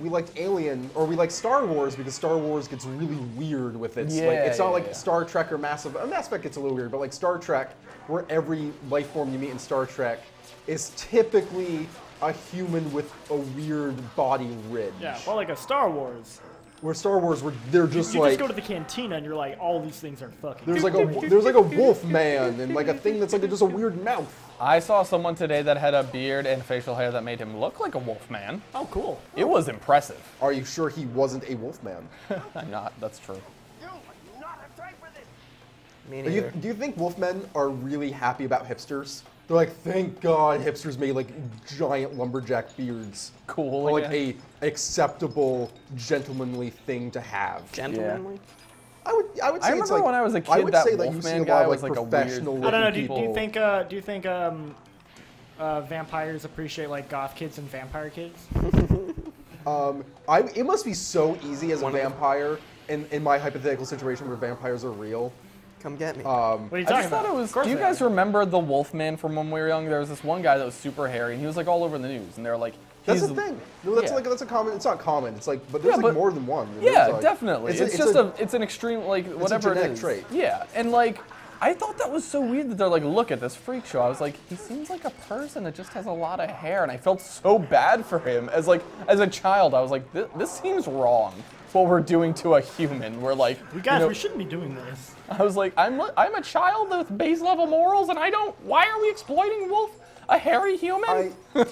we liked Alien or we liked Star Wars because Star Wars gets really weird with its like Yeah, it's not like yeah. Star Trek or Massive. Uh, Mass Effect gets a little weird, but like Star Trek, where every life form you meet in Star Trek is typically a human with a weird body ridge. Yeah. Well, like a Star Wars. Where Star Wars, where they're just you like just go to the cantina and you're like, all these things are fucking. there's like a there's like a wolf man and like a thing that's like just a weird mouth. I saw someone today that had a beard and facial hair that made him look like a wolf man. oh, cool. It was impressive. Are you sure he wasn't a wolf man? I'm <laughs> not. That's true. You are not a type for this. Me Do you, neither. do you think wolfmen are really happy about hipsters? They're like, thank God hipsters made like giant lumberjack beards. Cool Or, like again. a acceptable, gentlemanly thing to have. Gentlemanly. I would, I would say I it's remember like, when I was a I kid, would that say that you see Wolfman a guy lot of was like like a weird- professional. I don't know. Do, you- do you think? Uh, do you think um, uh, vampires appreciate like goth kids and vampire kids? <laughs> Um, I, it must be so easy as a One of vampire in, in my hypothetical situation where vampires are real. Come get me. Um, What are you I talking just thought about? it was. course Do you guys are. remember the Wolfman from when we were young? There was this one guy that was super hairy, and he was like all over the news, and they were like, that's he's the thing. No, that's yeah. like that's a common. It's not common. It's like, but there's Yeah, like more than one. Yeah, like- definitely. It's, a- just a, it's an extreme like whatever it genetic is. trait. Yeah, and like I thought that was so weird that they're like, look at this freak show. I was like, he seems like a person that just has a lot of hair, and I felt so bad for him as like as a child. I was like, this, this seems wrong. What we're doing to a human, we're like, We guys, you know, we shouldn't be doing this. I was like, I'm I'm a child with base level morals, and I don't. Why are we exploiting Wolf, a hairy human? I, <laughs> I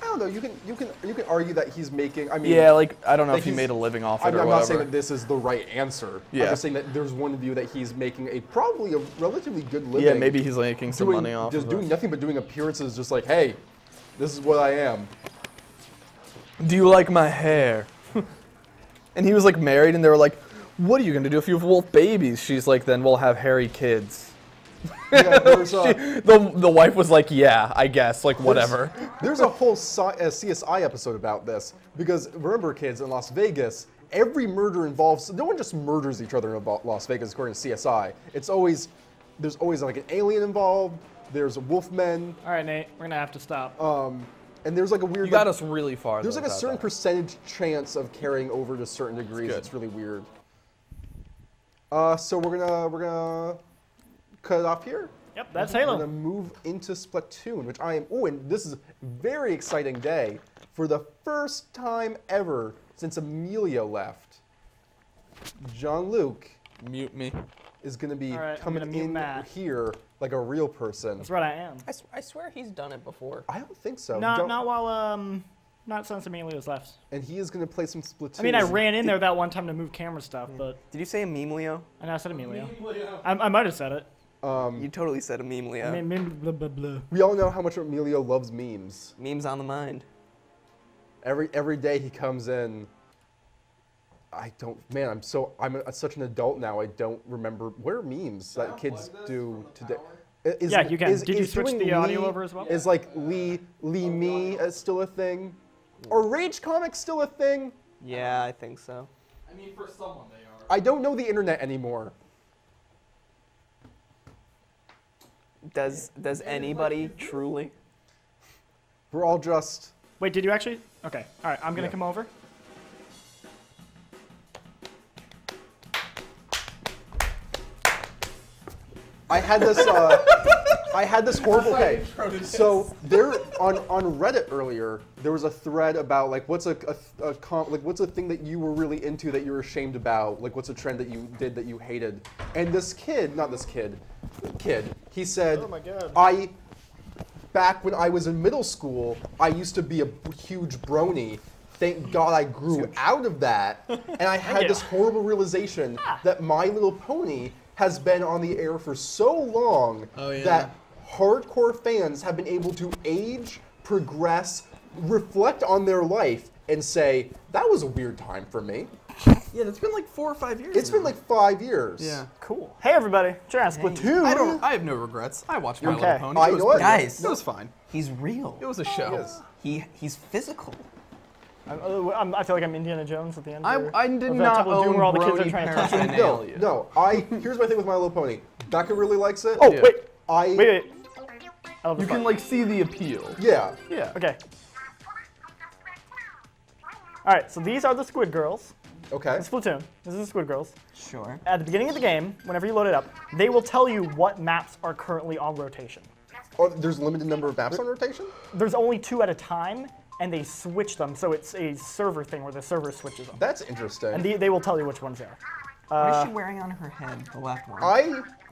don't know. You can you can you can argue that he's making. I mean, yeah, like I don't know if he made a living off it I'm, or I'm whatever. not saying that this is the right answer. Yeah. I'm just saying that there's one view that he's making a probably a relatively good living. yeah, maybe he's making some doing, money off just of doing it. nothing but doing appearances. Just like, hey, this is what I am. Do you like my hair? And he was like married, and they were like, "What are you gonna do if you have wolf babies?" She's like, "Then we'll have hairy kids." Yeah, there's, <laughs> uh, the the wife was like, "Yeah, I guess, like whatever." There's a whole sci- uh, CSI episode about this because remember, kids, in Las Vegas, every murder involves no one just murders each other in Las Vegas according to CSI. It's always there's always like an alien involved. There's wolfmen, All right, Nate, we're gonna have to stop. um, and there's like a weird. You got like- us really far. There's though, like a certain that. percentage chance of carrying over to certain degrees. It's really weird. Uh, so we're gonna we're gonna cut it off here. yep, that's Halo. We're gonna move into Splatoon, which I am. Oh, and this is a very exciting day for the first time ever since Amelia left. Jean Luc Mute me. is gonna be All right, I'm coming gonna mute in Matt. here like a real person. That's what I am. I swear he's done it before. I don't think so. Not Don't- not while um not since Emilio's left. and he is gonna play some Splatoon. I mean, I ran in there that one time to move camera stuff, but Did you say a memelio? I know I said Emilio. I, I might have said it. You totally said a meme, Leo. Mem- mem- blah, blah, blah. We all know how much Emilio loves memes. Memes on the mind. Every every day he comes in. I don't, man. I'm so I'm a, such an adult now. I don't remember where are memes that kids do today. Is, Yeah, you can. Is, Did you switch the audio Lee- over as well? Is like Lee Lee Me uh, still a thing? Or Rage Comics still a thing? Yeah, I think so. I mean, for someone they are. I don't know the internet anymore. Does does anybody truly? We're all just. Wait, did you actually? Okay. All right. I'm gonna Yeah. come over. I had this. Uh, <laughs> I had this horrible. Okay, so there on on Reddit earlier, there was a thread about like what's a, a, a com, like what's a thing that you were really into that you were ashamed about, like what's a trend that you did that you hated, and this kid, not this kid, kid, he said, Oh my God. I back when I was in middle school, I used to be a huge brony. Thank God I grew out of that, <laughs> and I had this horrible realization that My Little Pony has been on the air for so long Oh, yeah. that hardcore fans have been able to age, progress, reflect on their life, and say that was a weird time for me. Yeah, it's been like four or five years. It's been like five years. Yeah. Cool. Hey everybody, Jazz Splatoon. I don't. I have no regrets. I watched My Okay. Little Pony. I it was know what- pretty- Guys. It was fine. He's real. It was a show. Yes. He he's physical. I'm, uh, I'm, feel like I'm Indiana Jones at the end. I, here I did not Temple of Doom own where all the kids are Brony trying to touch paraphernalia. him. No, no. I here's my thing with My Little Pony. Becca really likes it. Oh Yeah. wait, I wait, wait. I You can like see the appeal. yeah. Yeah. Okay. All right. So these are the Squid Girls. Okay. It's Splatoon. This is the Squid Girls. Sure. At the beginning of the game, whenever you load it up, they will tell you what maps are currently on rotation. Oh, there's a limited number of maps on rotation. There's only two at a time, and they switch them, so it's a server thing where the server switches them. That's interesting. And they, they will tell you which ones they are. what Uh, is she wearing on her head? The left one. I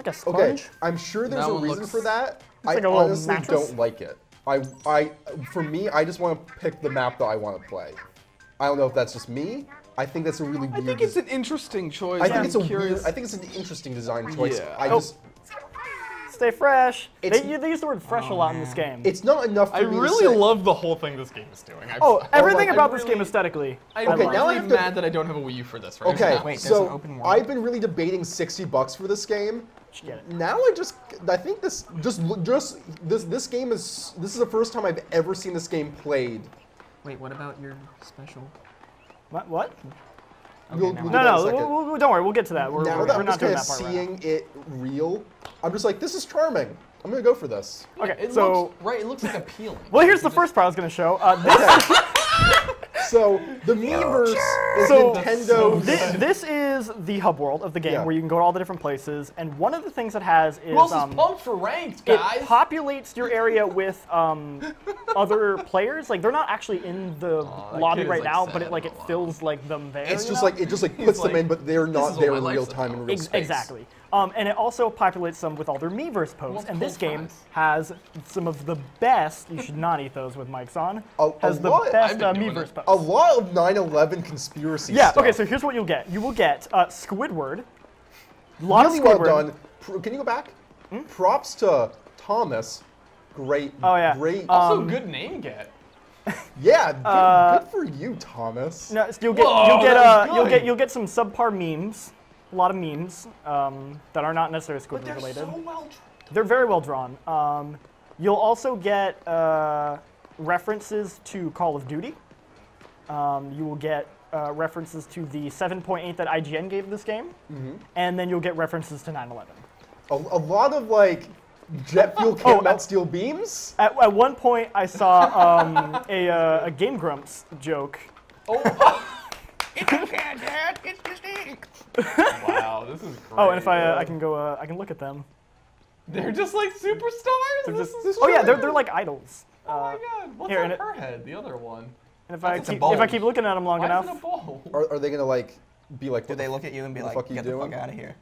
Like a okay. I'm sure there's That a reason looks- for that. I like a honestly mattress. don't like it. I I for me, I just want to pick the map that I want to play. I don't know if that's just me. I think that's a really I think it's an interesting choice. I think I'm it's a curious. weird. I think it's an interesting design choice. Yeah. I Oh. just. Stay fresh. It's- They, they use the word fresh a oh, lot in this game. It's not enough for I me to really say- love the whole thing this game is doing. I, oh, everything I about this really- game aesthetically. I'm Okay, really now I have to- mad that I don't have a Wii U for this right Okay. Wait, so an open world? I've been really debating 60 bucks for this game. Get it. Now I just, I think this, just, just this, this game is, this is the first time I've ever seen this game played. Wait, what about your special? What? what? We'll, never we'll. No, that in a no, we'll, we'll- don't worry. We'll get to that. We're, now we're, that we're I'm not just doing kind of that part right seeing it real, I'm just like, this is charming. I'm gonna go for this. now. Okay, It so looks, right, it looks like appealing. well, here's the first part I was going to show. Uh, this, <laughs> <laughs> So the Miiverse is So- Nintendo. this, <laughs> this is the hub world of the game Yeah. where you can go to all the different places, and one of the things it has is Who else um, is pumped for ranked, it guys? populates your area <laughs> with um, other players. Like they're not actually in the that lobby right like, now, but it like it fills like them there. It's just know? like it just like puts them like, in, but they're not there in real time in real Ex- space. Exactly. Um, and it also populates them with all their Miiverse posts. And this cold game fries. has some of the best. You should not eat those with mics on. A- a the lot- best I've uh, Miiverse it. posts. A lot of 9/11 conspiracy yeah. stuff. Okay. So here's what you'll get. You will get uh, Squidward. A lot really of well Squidward. done. Pr- Can you go back? Props to Thomas. Great. Oh, yeah. Great. also, um, good name get. <laughs> yeah. Good, uh, good for you, Thomas. No, you'll get Whoa, you'll get uh, you'll get you'll get some subpar memes, a lot of memes um, that are not necessarily Squidward but they're related. so well They're very well drawn. Um, you'll also get uh, references to Call of Duty. Um, you will get uh, references to the 7.8 that IGN gave this game, Mm-hmm. and then you'll get references to 9/11. A, a lot of like jet fuel <laughs> Oh, can't uh, melt steel beams. At, at one point, I saw um, <laughs> a, uh, a Game Grumps joke. Oh. <laughs> it's okay, Dad. It's just egg. Wow, this is great. Oh, and if I uh, I can go uh, I can look at them. They're just like superstars. They're This just- is oh yeah, they're they're like idols. Oh Uh, my god, what's here, on and it- her head? The other one. And if I It's a keep if I keep looking at them long Why enough, is it a bowl? Are, are they gonna like be like? Do they look at you and be What the like, fuck you "Get the doing?" fuck out of here"?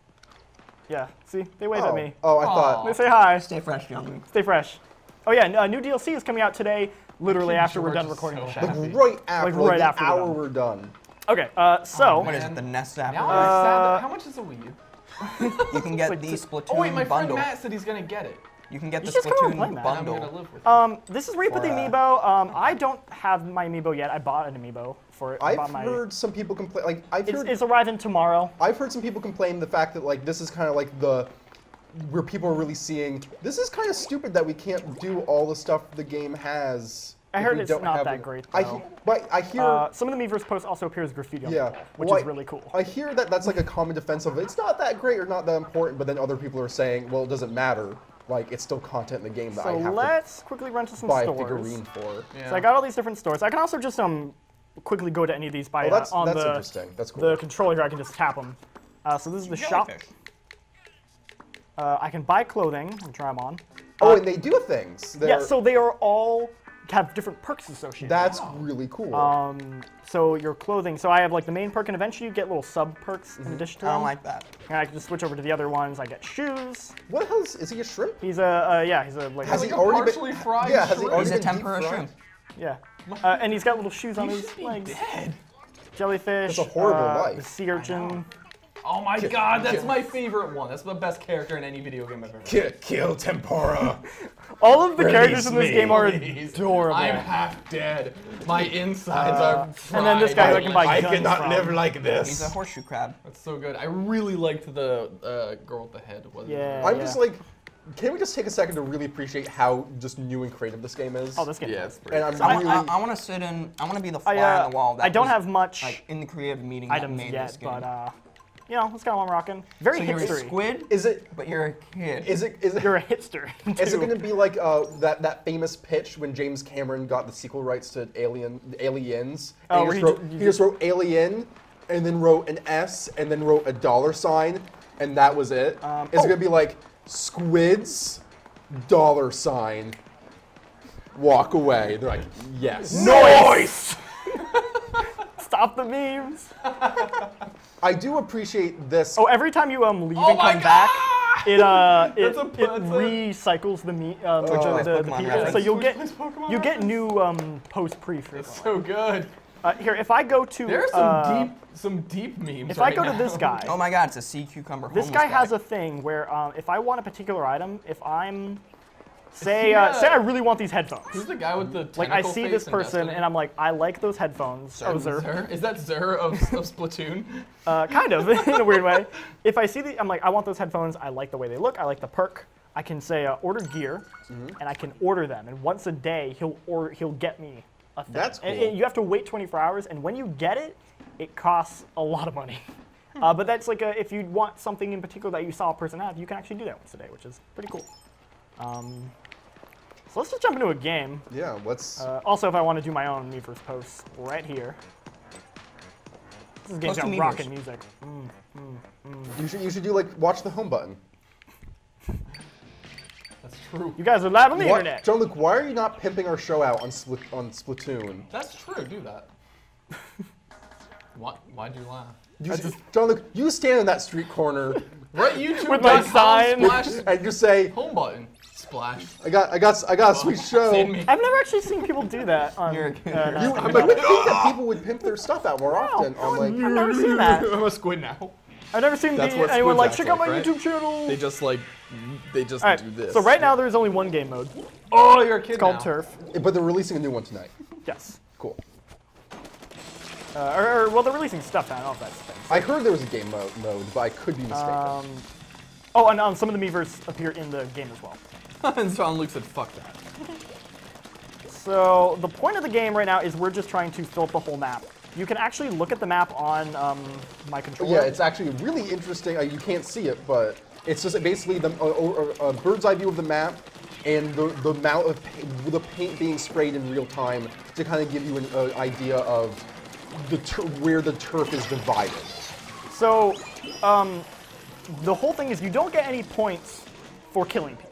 yeah. See, they wave oh, at me. oh, I Aw. thought. They say hi. Stay fresh, young. Stay fresh. Oh yeah, n- uh, new DLC is coming out today, literally Kid after we're done recording so the show. Like right after, Like, like, right the after we're done. we're done. Okay, uh, so What is it? The Nest app? Now Uh, I'm sad. That, how much is a Wii U? You can get like the t- Splatoon Oh wait, my friend bundle. Matt said he's gonna get it. You can get You the just come on and play, Splatoon Matt. I'm gonna bundle. live with it. Um, this is where you put the amiibo. Um, I don't have my amiibo yet. I bought an amiibo for it. I I've my, heard some people complain. Like I've It's, heard, it's arriving tomorrow. I've heard some people complain the fact that like this is kind of like the where people are really seeing this is kind of stupid that we can't do all the stuff the game has. I if heard it's don't have that it. great, I though. he- but I hear Uh, some of the Miiverse posts also appears graffiti on yeah, the wall, which well, is I- really cool. I hear that that's like a common defense of it's not that great or not that important, but then other people are saying, well, it doesn't matter. Like it's still content in the game that so I have let's quickly run to to some buy a stores. figurine for. Yeah. So I got all these different stores. I can also just um quickly go to any of these by Oh, that's- uh, on that's the interesting. That's cool. the controller here. I can just tap them. Uh, so this is the shop. Uh, I can buy clothing and try them on. Oh, and they do things. Yeah, They're- so they are all have different perks associated. that's really cool. Um, so your clothing. So I have like the main perk, and eventually you get little sub perks in addition to I don't them. like that. And I can just switch over to the other ones. I get shoes. what the hell is, is he a shrimp? He's a uh, yeah, he's a like Has like he already partially been, fried Yeah, has he already He's a been tempura fried? shrimp. yeah, uh, and he's got little shoes on You his should be legs. dead. Jellyfish. That's a horrible uh, life. The sea urchin. Oh my god, that's my favorite one. That's the best character in any video game I've ever Kill, kill tempura. <laughs> All of the characters in this me. game are adorable. I'm half dead. My insides are fried. and then this guy who I can buy I guns cannot from. live like this. He's a horseshoe crab. That's so good. I really liked the uh, girl with the head. Was Yeah. I'm just like, can we just take a second to really appreciate how just new and creative this game is? Oh, this game. Yeah, is it's pretty. and I'm I, really. I, want to sit in. I want to be the fly I, uh, on the wall. That I don't was, have much like in the creative meeting that items made yet, this game. but uh, you know, that's kind of what I'm rocking. Very so you're a squid, is it? but you're a kid. Is it? Is it? You're a hipster. <laughs> Is it going to be like uh, that that famous pitch when James Cameron got the sequel rights to Alien Aliens? Oh, and where he, he just wrote, you he just wrote Alien, and then wrote an S, and then wrote a dollar sign, and that was it. Um, Is oh. it going to be like squids, dollar sign, walk away? They're like, yes. Noise! Stop the memes. <laughs> I do appreciate this. Oh, every time you um leave Oh and my come back, it uh <laughs> it, a- it recycles the me um, Twitch the, the, the people. So you'll get Twitch plays Pokemon you get new um post pre frequently. so good. Uh, here, if I go to There's some uh, deep, some deep memes. if right I go to this guy, <laughs> oh my god, it's a sea cucumber. this homeless guy has a thing where um, if I want a particular item, if I'm say uh, say I really want these headphones, Who's the guy with the like I see face this person and I'm like I like those headphones. Oh, Zer. Zer? Is that Zer of, of Splatoon? Uh, kind of <laughs> in a weird way. If I see the, I'm like, I want those headphones. I like the way they look. I like the perk. I can say uh, order gear, Mm-hmm. and I can order them. And once a day, he'll or he'll get me a thing. That's And- cool. and you have to wait 24 hours, and when you get it, it costs a lot of money. Uh, but that's like a, if you want something in particular that you saw a person have, you can actually do that once a day, which is pretty cool. Um, so let's just jump into a game. Yeah, let's. Uh, also, if I want to do my own Miiverse post right here. This is game's Post to got Miiverse. rockin' music. Mm, mm, mm. you should you should do like watch the home button. That's true. You guys are live on the What, internet. Jean-Luc, why are you not pimping our show out on Split on Splatoon? That's true. Do that. <laughs> what? Why'd you laugh? You should, Jean-Luc, you stand in that street corner Right, YouTube With my sign. Splash and you say, home button. Splash. "I got, I got, I got a sweet show." I've never actually seen people do that on. You're uh, kid. Nasty You, I would think that people would pimp their stuff out more often. I'm like, I've never seen that. <laughs> I'm a squid now. I've never seen That's the, anyone like act check out my right? YouTube channel. They just like, they just All right, do this. so right now there's only one game mode. Oh, you're a kid It's called now. Turf. but they're releasing a new one tonight. Yes. Cool. Uh, or, or, well, they're releasing stuff. now. I don't know if that's the thing. I heard there was a game mode, mode but I could be mistaken. Um, oh, and um, some of the Miiverse appear in the game as well. <laughs> and Jean-Luc said, "Fuck that." So the point of the game right now is we're just trying to fill up the whole map. You can actually look at the map on um, my controller. yeah, it's actually really interesting. Uh, you can't see it, but it's just basically the a, a, a bird's eye view of the map and the, the amount of pa- the paint being sprayed in real time to kind of give you an uh, idea of the where the turf is divided. So, um, the whole thing is you don't get any points for killing people.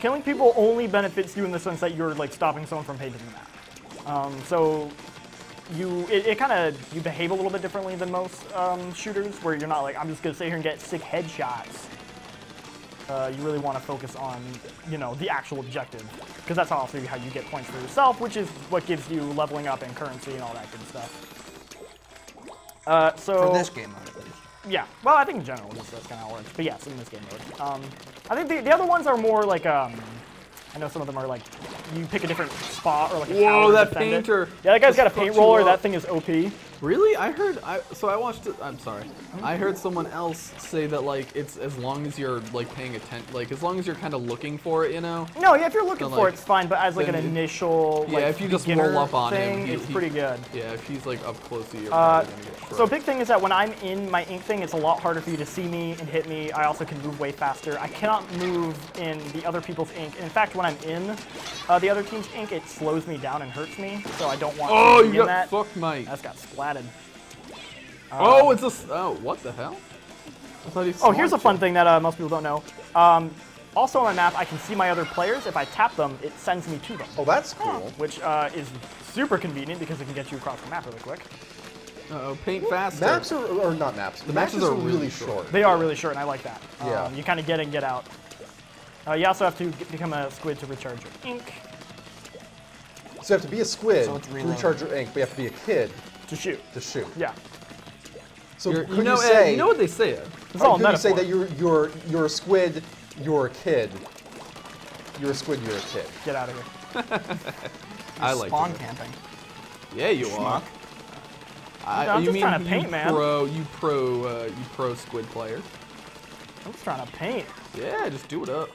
Killing people only benefits you in the sense that you're like stopping someone from painting the map. Um, so, you it, it kind of you behave a little bit differently than most um, shooters, where you're not like I'm just gonna sit here and get sick headshots. Uh, you really want to focus on you know the actual objective, because that's also how you get points for yourself, which is what gives you leveling up and currency and all that good stuff. Uh, so For this game mode. Yeah. Well, I think in general that's, that's kind of how it works. But yes, in this game mode. Um, I think the, the other ones are more like um, I know some of them are like you pick a different spot or like a Whoa, that defend it. painter Yeah, that guy's got a paint roller. That thing is OP. Really? I heard. I so I watched. It, I'm sorry. I heard someone else say that like it's as long as you're like paying attention, like as long as you're kind of looking for it, you know. No, yeah, if you're looking So, for like, it, it's fine. But as like an then it- initial, Yeah, like, if you just roll up on thing, him, he- it's he- pretty good. Yeah, if he's like up close to you, you're Uh, probably gonna get so big thing is that when I'm in my ink thing, it's a lot harder for you to see me and hit me. I also can move way faster. I cannot move in the other people's ink. In fact, when I'm in uh, the other team's ink, it slows me down and hurts me. So I don't want Oh, to you be in got that. fucked, Mike. That's got splatted. oh, it's a. Oh, what the hell? He Oh, here's a fun you. thing that uh, most people don't know. Um, also on my map, I can see my other players. If I tap them, it sends me to them, Oh, that's cool. which uh, is super convenient because it can get you across the map really quick. Uh-oh, paint faster. Maps are, or not maps. The matches matches are are really really short. They are really short, and I like that. Yeah. Um, you kind of get in, get out. Uh, you also have to get, become a squid to recharge your ink So you have to be a squid So it's to recharge your ink, but you have to be a kid to shoot. to shoot. Yeah. So You're- could you know, you Ed, say? you know what they say. Ed? It's all a could you say that you're you're you're a squid, you're a kid. You're a squid, you're a kid. Get out of here. <laughs> I like Spawn camping. Yeah, you are. I, I'm you just mean trying to you paint, man. pro, you pro, uh, you pro squid player? I'm just trying to paint. Yeah, just do it up.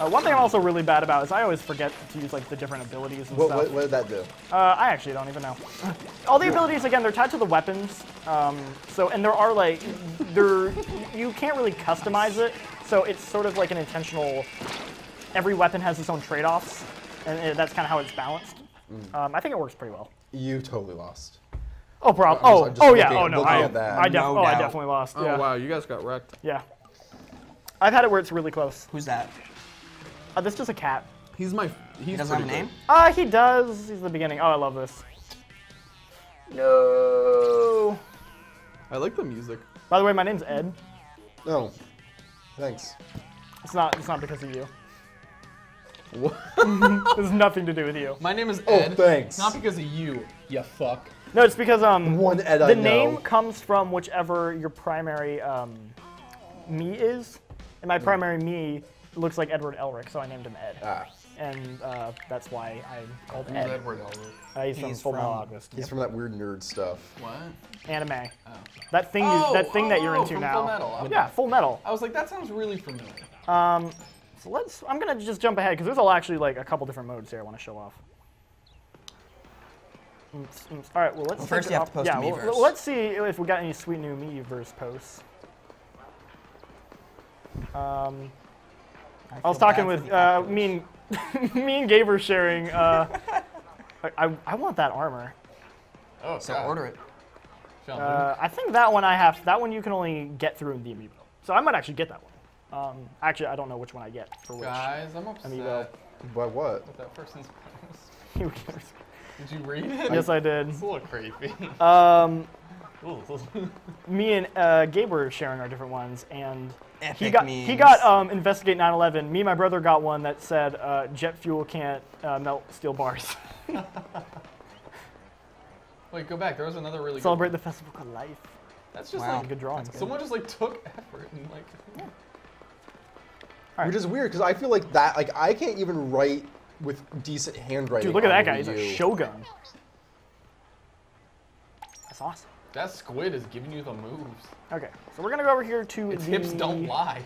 Uh, one thing I'm also really bad about is I always forget to use like the different abilities and What, stuff. what, what did that do? Uh, I actually don't even know. All the abilities again, they're tied to the weapons. Um, so and there are like, there you can't really customize it. So it's sort of like an intentional. Every weapon has its own trade-offs, and uh, that's kind of how it's balanced. Um, I think it works pretty well. You totally lost. Oh, prob- I'm just- oh, I'm just oh yeah. looking- Oh no, I. I, def- No oh, I definitely lost. Oh yeah. wow, you guys got wrecked. Yeah. I've had it where it's really close. Who's that? Uh, this is just a cat. He's my. He's He doesn't have a pretty name? Uh, he does. He's the beginning. Oh, I love this. No. I like the music. By the way, my name's Ed. Oh, thanks. It's not. It's not because of you. What? <laughs> This has nothing to do with you. My name is Ed. Oh, Ed. thanks. Not because of you, you fuck. No, it's because um One Ed I the know. name comes from whichever your primary um me is, and my primary me looks like Edward Elric, so I named him Ed, Ah, and uh, that's why I'm called Who's Ed. Edward Elric? Uh, he's, from He's Full Metal from- Alchemist. he's from that weird nerd stuff. What? Anime. That thing. You, that thing that you're oh, into from now. Full Metal, okay. Yeah, Full Metal. I was like, that sounds really familiar. Um, So let's. I'm gonna just jump ahead because there's all actually like a couple different modes here I want to show off. Oops, oops. All right. Well, let's. Well, first take you it have to off- post yeah, a well, let's see if we got any sweet new Miiverse posts. Um, I was talking with uh, me and <laughs> me and Gabe were sharing. Uh, <laughs> I, I I want that armor. Oh, So God. order it. Uh, I think that one I have. That one you can only get through in the amiibo. So I might actually get that one. Um, actually, I don't know which one I get for which. Guys, I'm upset Amiibo. But what? with that person's post. <laughs> Who cares? Did you read it? yes, I did. It's a little creepy. Um, me and uh, Gabe were sharing our different ones, and he Epic got he got um, investigate 9/11. Me and my brother got one that said uh, jet fuel can't uh, melt steel bars. <laughs> Wait, go back. There was another really Celebrate good the festival of life. That's just Wow. like Good drawing. someone just like took effort and like. All right. Which is weird because I feel like that, like I can't even write with decent handwriting. Dude, look at that guy. He's a shogun. That's awesome. That squid is giving you the moves. Okay, so we're gonna go over here to Its the hips don't lie.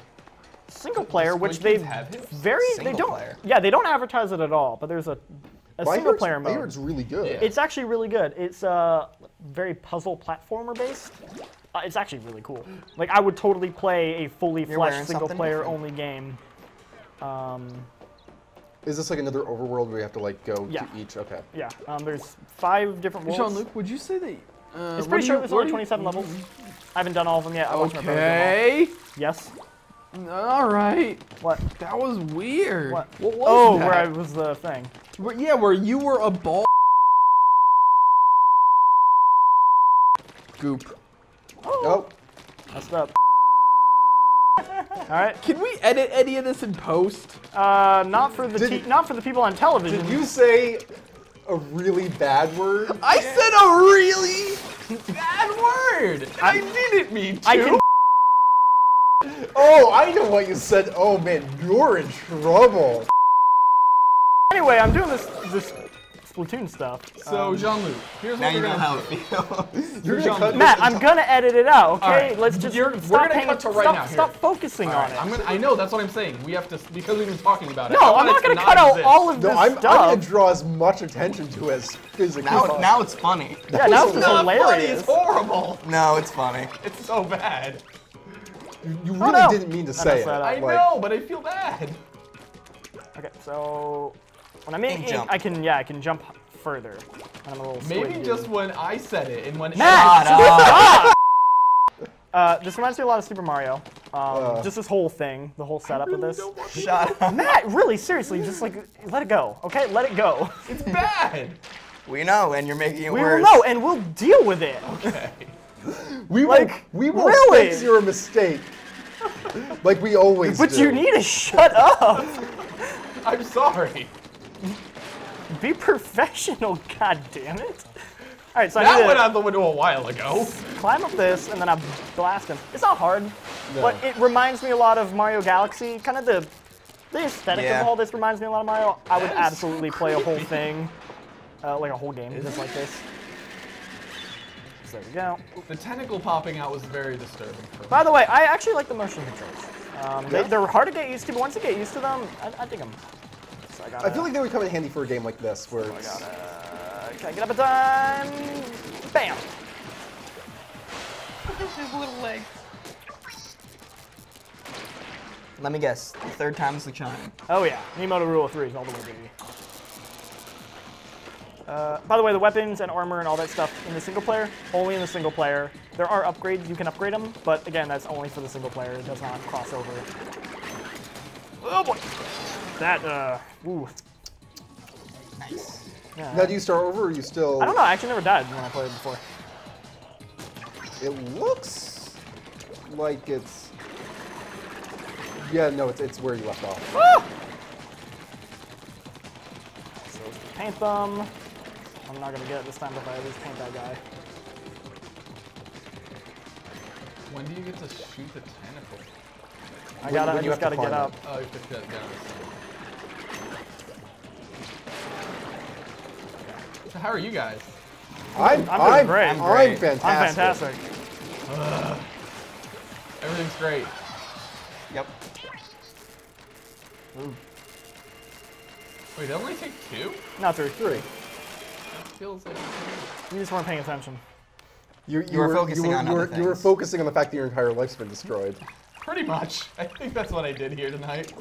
single player, Squid which they have hips? very they don't. player? Yeah, they don't advertise it at all. But there's a a But I single player mode. it's really good. Yeah. It's actually really good. It's uh, very puzzle platformer based. Uh, it's actually really cool. Like I would totally play a fully You're fleshed single player different. only game. Um, Is this like another overworld where you have to like go Yeah. to each? Okay. yeah, um, there's five different worlds. Jean-Luc, would you say that? Uh, It's pretty do short. you- There's only 27 levels. I haven't done all of them yet. I watched my brother do them. Okay. Yes. All right. What? That was weird. What? What was oh, that? where I was the thing. Where- yeah, where you were a ball. Goop. Oh, Messed up. All right. Can we edit any of this in post? Uh, not for the Did- not for the people on television. did you say a really bad word. I said a really bad word. and I, didn't mean to. I can. Oh, I know what you said. Oh man, you're in trouble. Anyway, I'm doing this this Splatoon stuff. So um, Jean-Luc, here's Now what you we're gonna how do. it feels. You're Jean-Luc. <laughs> gonna cut Matt, I'm gonna edit it out. Okay, All right. let's just You're- we're stop gonna paying- cut to right stop, now, Stop focusing All on it. I'm gonna, I know that's what I'm saying. We have to because we've been talking about it. no, I want I'm not gonna cut out exist. all of No, this I'm, I'm stuff. gonna draw as much attention to it as physically now, possible. now it's funny. yeah, now it's <laughs> It's not funny. hilarious. It's horrible. No, it's funny. It's so bad. you Oh, really no. didn't mean to say it. I know, but I feel bad. Okay, so when I'm in, Ink jump. I can yeah, I can jump further. I'm a little Maybe squid just when I said it and when Matt, Shut up. <laughs> Uh, this reminds me a lot of Super Mario. Um, Uh. just this whole thing, the whole setup of this. Shut up. Matt, really, seriously, just like let it go, okay? Let it go. it's bad. We know, and you're making it We will worse. know, and we'll deal with it. Okay. we like, will, we will really? fix your mistake. like we always But do. you need to shut up. <laughs> I'm sorry. Be professional, <laughs> god damn it. All right, so I That need went to out the window a while ago. climb up this, and then I blast him. It's not hard, No. but it reminds me a lot of Mario Galaxy. Kind of the the aesthetic Yeah. of all this reminds me a lot of Mario. I would That is absolutely play a whole thing, uh, like a whole game, just like this. So there we go. The tentacle popping out was very disturbing. For me. By the way, I actually like the motion controls. Um, they, Yeah? they're hard to get used to, but once you get used to them, I, I think I'm. So I, gotta, I feel like they would come in handy for a game like this, where I it's, gotta. Can I get up a time? Bam! His little leg. Let me guess. The third time's the charm. Oh yeah, Miyamoto Rule of Threes all the way, baby. Uh, by the way, the weapons and armor and all that stuff in the single player, only in the single player. There are upgrades, you can upgrade them, but again, that's only for the single player. It does not cross over. Oh boy! That, uh, ooh. Nice. Yeah. now do you start over or you still? I don't know, I actually never died when I played it before. It looks like it's. Yeah, no, it's, it's where you left off. So let's paint them. I'm not gonna get it this time if I at least paint that guy. When do you get to shoot the tentacle? I gotta, when I you just have to gotta get up. Oh, you have to cut down. So how are you guys? I'm, I'm I'm, doing great. I'm, I'm great. fantastic. I'm fantastic. Everything's great. Yep. Wait, they only take two? Not three. Three. Feels like. You just weren't paying attention. You, you, were focusing you were, on you were, you were focusing on the fact that your entire life's been destroyed. Pretty much. <laughs> I think that's what I did here tonight.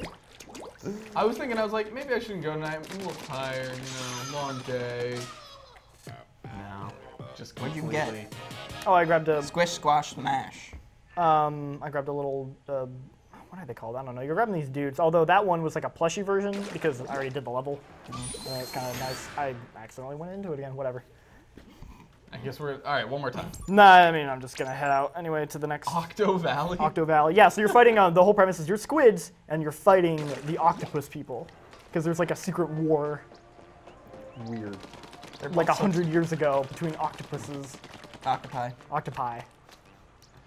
I was thinking, I was like, maybe I shouldn't go tonight. I'm a little tired, you know, long day. No. Just What'd you get? Oh, I grabbed a Squish, squash, smash. Um, I grabbed a little, uh, what are they called? I don't know. You're grabbing these dudes. Although that one was like a plushy version because I already did the level. Uh, it's kind of nice. I accidentally went into it again. Whatever. I guess we're. Alright, one more time. Nah, I mean, I'm just gonna head out anyway to the next Octo Valley? Octo Valley. Yeah, so you're fighting. Uh, the whole premise is you're squids and you're fighting the octopus people because there's like a secret war Weird. Like a hundred years ago between octopuses, Octopi. octopi.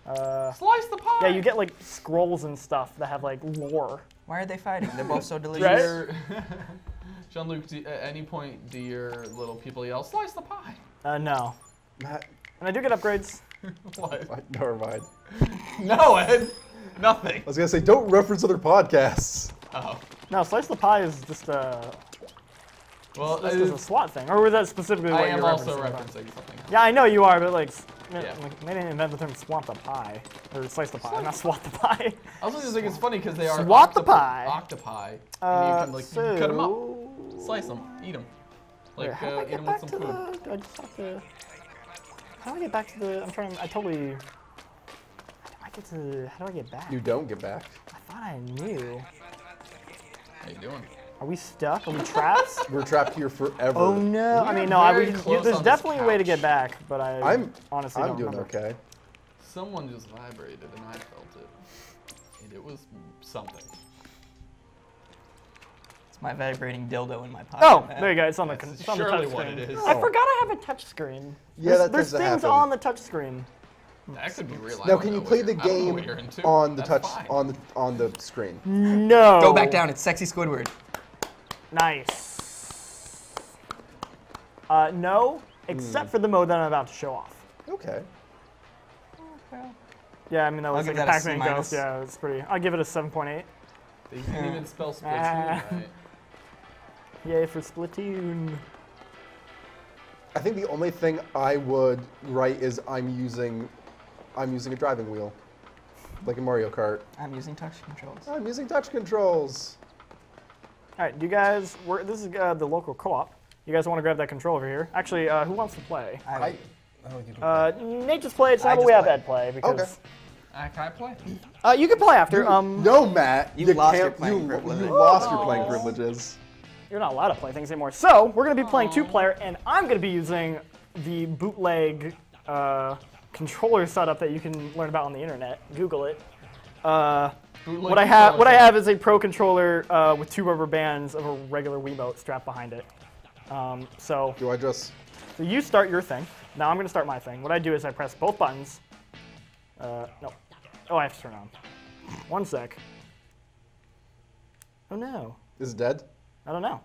Uh, Slice the pie! yeah, you get like scrolls and stuff that have like lore. Why are they fighting? They're both so <laughs> delicious. Right? Your- <laughs> Jean-Luc, do, at any point do your little people yell, slice the pie? Uh, no. Matt, And I do get upgrades. <laughs> What? what? never mind. No, Ed! Nothing. I was gonna say, don't reference other podcasts. Oh. No, slice the pie is just a Well, this is a SWAT thing, or was that specifically what I am you're also referencing? referencing something. else. Yeah, I know you are, but like, Yeah. like, they didn't invent the term swat the pie or slice the pie, not swat the pie. I also just think it's funny because they are Swat the octopi- pie. Octopi, and Uh, you can like so, cut them up, slice them, eat them, like how do uh, I eat get them back with to some food. the? Do I just have to? How do I get back to the? I'm trying. I totally. How do I get to? How do I get back? You don't get back. I thought I knew. How you doing? Are we stuck? Are we trapped? <laughs> We're trapped here forever. oh no! I mean, no. I, very we, there's on this definitely a way to get back, but I I'm honestly I'm don't doing remember. okay. Someone just vibrated and I felt it, and it was something. It's my vibrating dildo in my pocket. Oh, man. there you go. It's on the, con- it's on the touch surely what screen. it is. I forgot I have a touch screen. Yeah, there's, that there's things happen. on the touch screen. That could be real. I Now, can you play the you're- I don't know what game on the That's touch fine. on the on the screen? No. Go back down. It's sexy Squidward. Nice. Uh, no, except for the mode that I'm about to show off. Okay. Okay. Yeah, I mean that was give like a that a C Pac-Man. Ghost. Yeah, it's pretty. I'll give it a 7.8. You can't even spell Ah. Splatoon right. <laughs> Yay for Splatoon. I think the only thing I would write is I'm using I'm using a driving wheel, like in Mario Kart. I'm using touch controls. I'm using touch controls. All right, do you guys? We're, this is uh, the local co-op. You guys want to grab that control over here? Actually, uh, who wants to play? I, Oh, you Uh, Nate just played, so I how about just we have played. Ed play because Okay. Uh, can I play? uh, you can play after. Um, No, Matt. You lost your playing you, privileges. You lost your playing privileges. you're not allowed to play things anymore. So we're gonna be playing two-player, and I'm gonna be using the bootleg uh, controller setup that you can learn about on the internet. Google it. Bootleg what I have, what I have is a pro controller uh, with two rubber bands of a regular Wiimote strapped behind it. Um, so Do I just? So you start your thing. Now I'm gonna start my thing. What I do is I press both buttons. Uh, no. Oh, I have to turn on. One sec. Oh no. Is it dead? I don't know.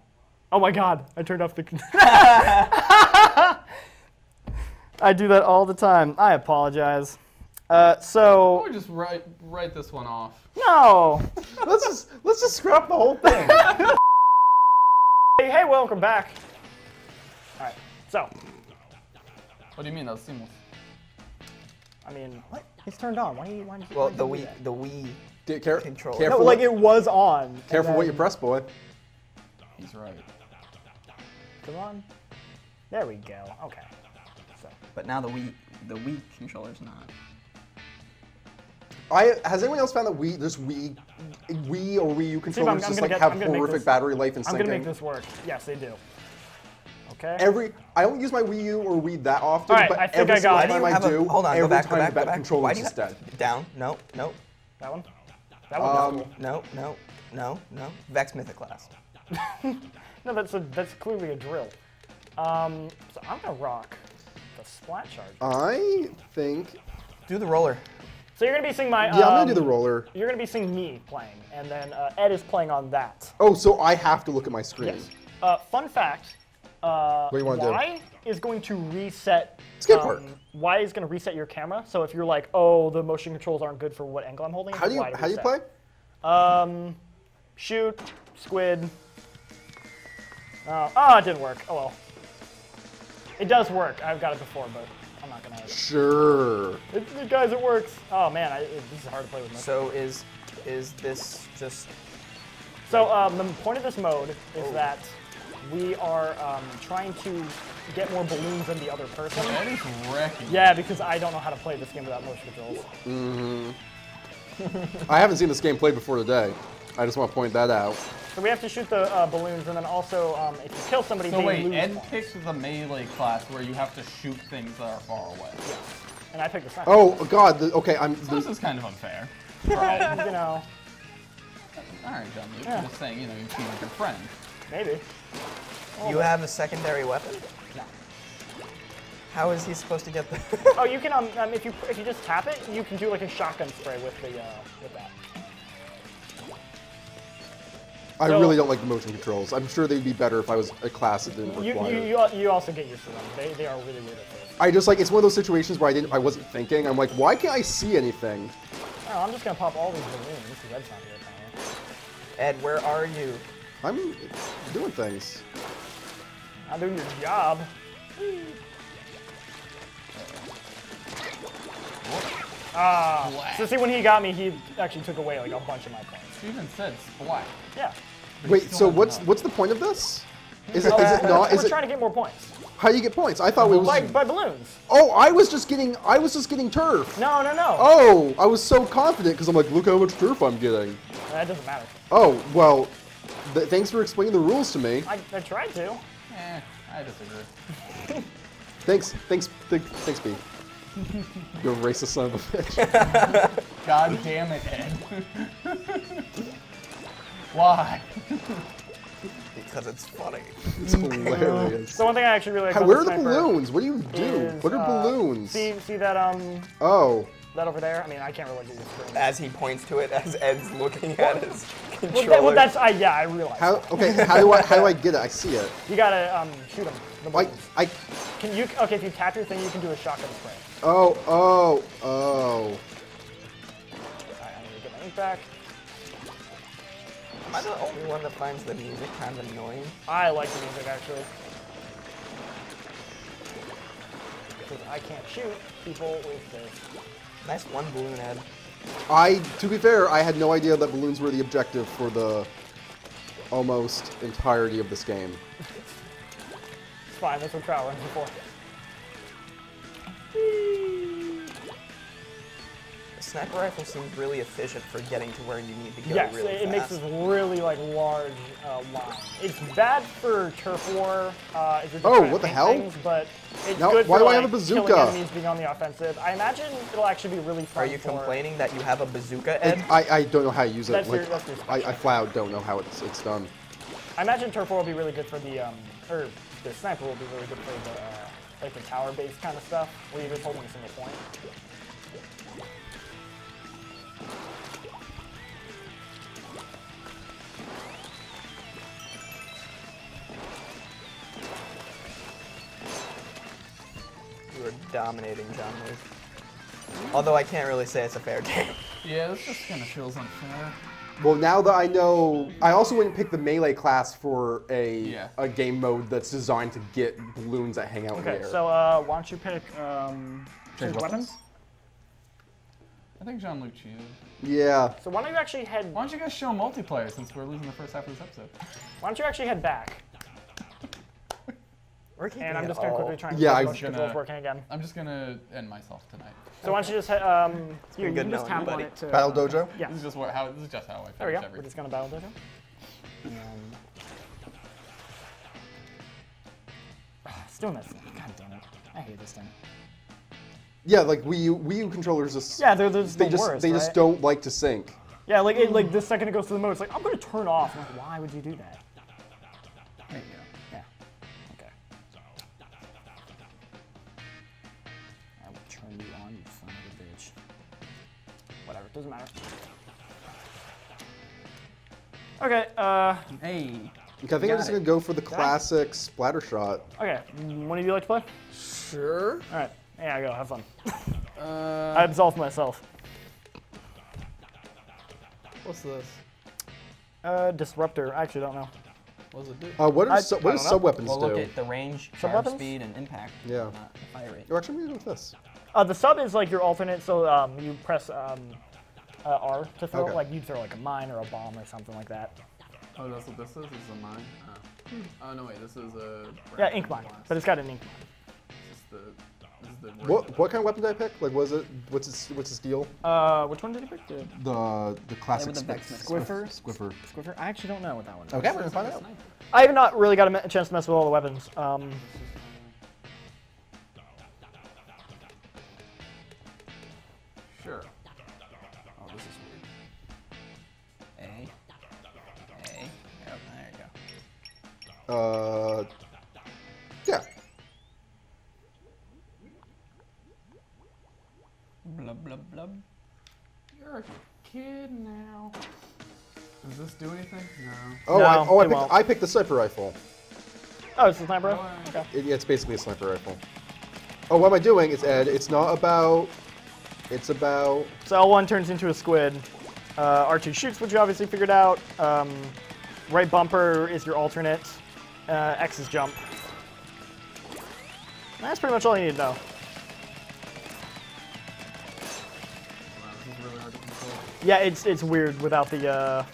Oh my god, I turned off the. <laughs> I do that all the time. I apologize. Uh, so Or just write write this one off. No. let's just let's just scrap the whole thing. <laughs> Hey, hey, welcome back. All right. So, What do you mean? That was seamless. I mean, what? It's turned on. Why? Why? Did you, well, the did Wii, the Wii. D- care- Controller. Careful, No, like it was on. and careful what you press, boy. He's right. Come on. There we go. Okay. So. But now the Wii, the Wii controller's not. I has anyone else found that Wii there's Wii Wii or Wii U I'm- controllers I'm just gonna like get- have I'm gonna make horrific this- battery life and I'm gonna make this work. Yes, they do. Okay. Every I don't use my Wii U or Wii that often, All right, but I every I single it. time Why I do you do, have a- hold on, every go back, time go back, the go back. controller is do you just ha- dead. Down. No, no, that one. That one. Um, no, no, no, no. Vex Mythic Class. <laughs> No, that's a, that's clearly a drill. Um, so I'm gonna rock the splat charge. I think Do the roller. So you're gonna be seeing my. yeah, I'm gonna do um, the roller. You're gonna be seeing me playing, and then uh, Ed is playing on that. Oh, so I have to look at my screen. Yes. Uh, fun fact. Uh, What do you wanna do? Y is going to reset. Skip part. Y is going to reset your camera. So if you're like, oh, the motion controls aren't good for what angle I'm holding, How do you how do you play? Um, shoot, squid. Oh, oh, it didn't work. Oh well. It does work. I've got it before, but I'm not gonna. Sure. It, it, guys, it works. Oh man, I, it, this is hard to play with. So is is this just So um, the point of this mode is that we are um, trying to get more balloons than the other person. That is wrecking. Yeah, because I don't know how to play this game without motion controls. <laughs> I haven't seen this game played before today. I just want to point that out. So we have to shoot the uh, balloons, and then also um, if you kill somebody, So they wait, lose Ed points. picked the melee class where you have to shoot things that are far away. and I picked the sniper. Oh God. The, okay, I'm. So this is kind of unfair. <laughs> Well, you know, All right, John. You're Yeah. just saying, you know, you team with your friend. maybe. you have a secondary weapon? No. How is he supposed to get the? <laughs> Oh, you can um, um if you if you just tap it, you can do like a shotgun spray with the uh, with that. I So- really don't like the motion controls. I'm sure they'd be better if I was a class that didn't You, require. you, you, you also get used to them. They, they are really weird at first. I just like it's one of those situations where I didn't, I wasn't thinking. I'm like, why can't I see anything? Oh, I'm just gonna pop all these balloons because that's not good. Ed, where are you? I'm doing things. I'm doing your job. Ah, so see, when he got me, he actually took away like a bunch of my points. You even said splat. Yeah. Wait, so what's enough. what's the point of this? Is it, is it not? We're Is it trying to get more points. how do you get points? I thought it was. By, by balloons. Oh, I was just getting. I was just getting turf. No, no, no. Oh, I was so confident because I'm like, look how much turf I'm getting. That doesn't matter. Oh, well, th- thanks for explaining the rules to me. I, I tried to. Eh, I disagree. <laughs> Thanks, thanks, th- thanks, B. <laughs> You racist son of a bitch. <laughs> God damn it, Ed. Why? because it's funny. It's <laughs> hilarious. So one thing I actually really like How, about where are the balloons? What do you do? is, What are uh, balloons? See, see that um, Oh, that over there? I mean, I can't really do the screen. As he points to it, as Ed's looking at his Well, that, well, that's I yeah, I realize. how? Okay, how do I how do I get it? I see it. You gotta um, shoot them. The Like balloons. I. Can you? Okay, if you tap your thing, you can do a shotgun spray. Oh oh oh. Alright, I need to get my ink back. Am I the only one that finds the music kind of annoying? I like the music actually. Because I can't shoot people with this. Nice one balloon, Ed. I, to be fair, I had no idea that balloons were the objective for the almost entirety of this game. It's fine, that's what trial runs before. The sniper rifle seems really efficient for getting to where you need to go Yes, really it, it makes this really like large uh, line. It's bad for turf war. Uh, if you're Oh, what the hell? Things, but it's Now, good why for do I like, have a bazooka? enemies being on the offensive. I imagine it'll actually be really fun. Are you for, complaining that you have a bazooka, Like, Ed? I, I don't know how to use it. That's like, your- that's your I, I flat out don't know how it's it's done. I imagine turf war will be really good for the um, or the sniper will be really good for the uh, like the tower based kind of stuff where you're just holding a single point. Dominating John Wick. Although I can't really say it's a fair <laughs> game. Yeah, this just kind of feels unfair. Well, now that I know, I also wouldn't pick the melee class for a Yeah. a game mode that's designed to get balloons that hang out in the Okay, air. so uh, why don't you pick um, Change weapons? weapons? I think Jean-Luc cheated. yeah. So why don't you actually head? Why don't you guys show multiplayer since we're losing the first half of this episode? Why don't you actually head back? We're And I'm just gonna all- quickly try and Yeah, get I- the motion controls Gonna- working again. I'm just gonna end myself tonight. So why don't you just head, um, here, been you good can just knowing tap you, on it to Battle Dojo. Yeah. This is just what how this is just how I finish There we go. We're just gonna battle dojo. And then... It's doing this. God damn it. I hate this thing. Yeah, like Wii U, Wii U controllers just Yeah, they're, they're just they the just worst, they just don't like to sync. Yeah, like it, like the second it goes to the mode, it's like I'm gonna turn off. I'm like, why would you do that? Doesn't matter. Okay, uh, Hey. Okay, I think I'm just it. gonna go for the classic Splattershot. okay. One of you like to play? Sure. All right. Yeah, go. Have fun. Uh, I absolved myself. what's this? Uh, disruptor. I actually don't know. What does it do? Uh, what I- are su- what does sub weapons Well, do? look at the range, charge weapons? speed, and impact. Yeah. Not the fire rate. Oh, actually, gonna go with this. Uh, the sub is like your alternate, so um, you press um, uh, R to throw. Okay. Like you'd throw like a mine or a bomb or something like that. Oh, that's what this is. This is a mine. Oh. oh no, wait. This is a. Yeah, ink mine, but it's got an ink mine. The. This is the. What what kind of weapon did I pick? Like, was it what's its what's its deal? Uh, which one did you pick? The The the classic with the squ- Vexmith. Squiffer? Squiffer. Squiffer? I actually don't know what that one is. Okay, we're gonna find out. I have not really got a me- chance to mess with all the weapons. Um, Uh, yeah. Blub, blub, blub. You're a kid now. Does this do anything? No. Oh, No, I, oh, I picked, won't. I picked the sniper rifle. oh, it's a sniper. Oh, Okay. It, yeah, it's basically a sniper rifle. Oh, what am I doing? It's Ed. It's not about. It's about. So L1 turns into a squid. Uh, R2 shoots, which you obviously figured out. Um, right bumper is your alternate. Uh, X is jump. That's pretty much all you need to know. Wow, this is really hard to control. Yeah, it's it's weird without the uh,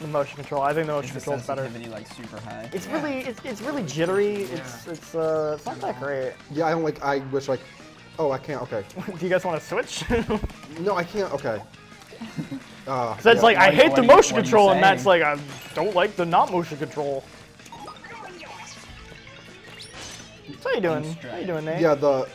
the motion control. I think the motion control Is better. sensitivity like super high? It's really it's, it's really jittery. It's it's uh it's not that great. Yeah, I don't like. I wish like. Oh, I can't. Okay. <laughs> Do you guys want to switch? <laughs> No, I can't. Okay. Uh, <laughs> So it's yeah. like I hate what the motion you control, and that's like I don't like the not motion control. So how you doing? How you doing, Nate? Yeah, the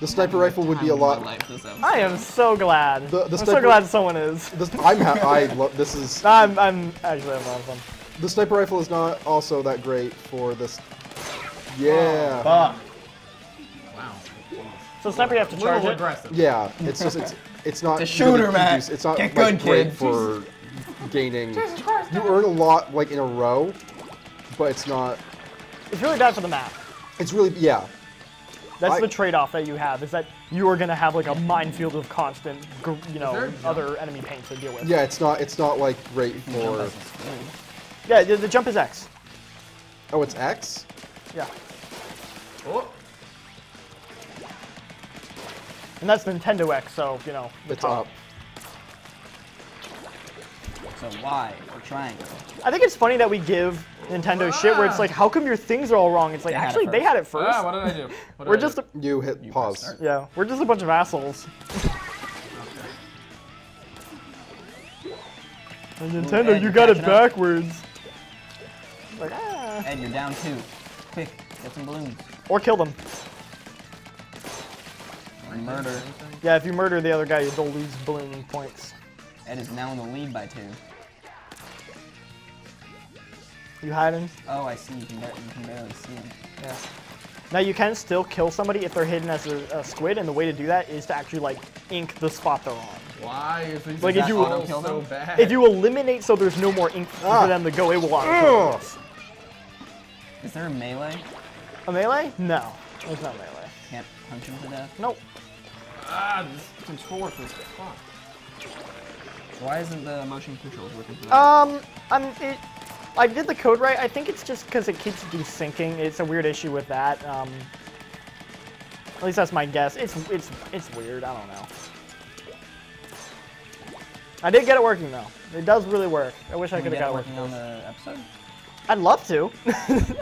the sniper rifle would be a Time of my lot. life this. I am so glad. The- the I'm so glad someone is. This, I'm ha- I love this is <laughs> I'm I'm actually having a lot of fun. The sniper rifle is not also that great for this. Yeah. Fuck. Wow. So sniper, you have to A charge little it. aggressive. Yeah, it's just it's <laughs> it's not It's a shooter, really Matt. conducive- It's not Get like, good, great kid. for <laughs> gaining. You earn a lot like in a row, but it's not. It's really bad for the map. It's really yeah. That's I- the trade-off that you have is that you are gonna have like a minefield of constant, gr- you know, other enemy paint to deal with. Yeah, it's not. It's not like great for. Yeah, the, the jump is X. Oh, it's X. Yeah, Oh, and that's Nintendo X, so you know the It's top. up. So Y or triangle? I think it's funny that we give Nintendo shit where it's like, how come your things are all wrong? It's like They had it actually they had it first. ah, what did I do? <laughs> What did we're I just do? a, You hit You pause. start. yeah, we're just a bunch of assholes. And Nintendo, Ed, you got it backwards. Like ah, Ed, you're down two. Quick, get some balloons. or kill them. Or murder. Yeah, if you murder the other guy, you'll lose balloon points. Ed is now in the lead by two. You hide him. Oh, I see. You can, bar- you can barely see him. Yeah. Now you can still kill somebody if they're hidden as a, a squid, and the way to do that is to actually like ink the spot they're on. Why is these Like, if you- auto Auto-kill so them? bad? If you eliminate so there's no more ink Ah. for them to go, it will auto kill. Is there a melee? A melee? No, there's not melee. Can't punch him to death? Nope. ah, this controller feels fuck. Why isn't the motion controls working for that? Um, I'm. It, I did the code right. I think it's just because it keeps desyncing. It's a weird issue with that. Um, at least that's my guess. It's it's it's weird. I don't know. I did get it working though. It does really work. I wish I Can we could have got it working on the episode? I'd love to. <laughs>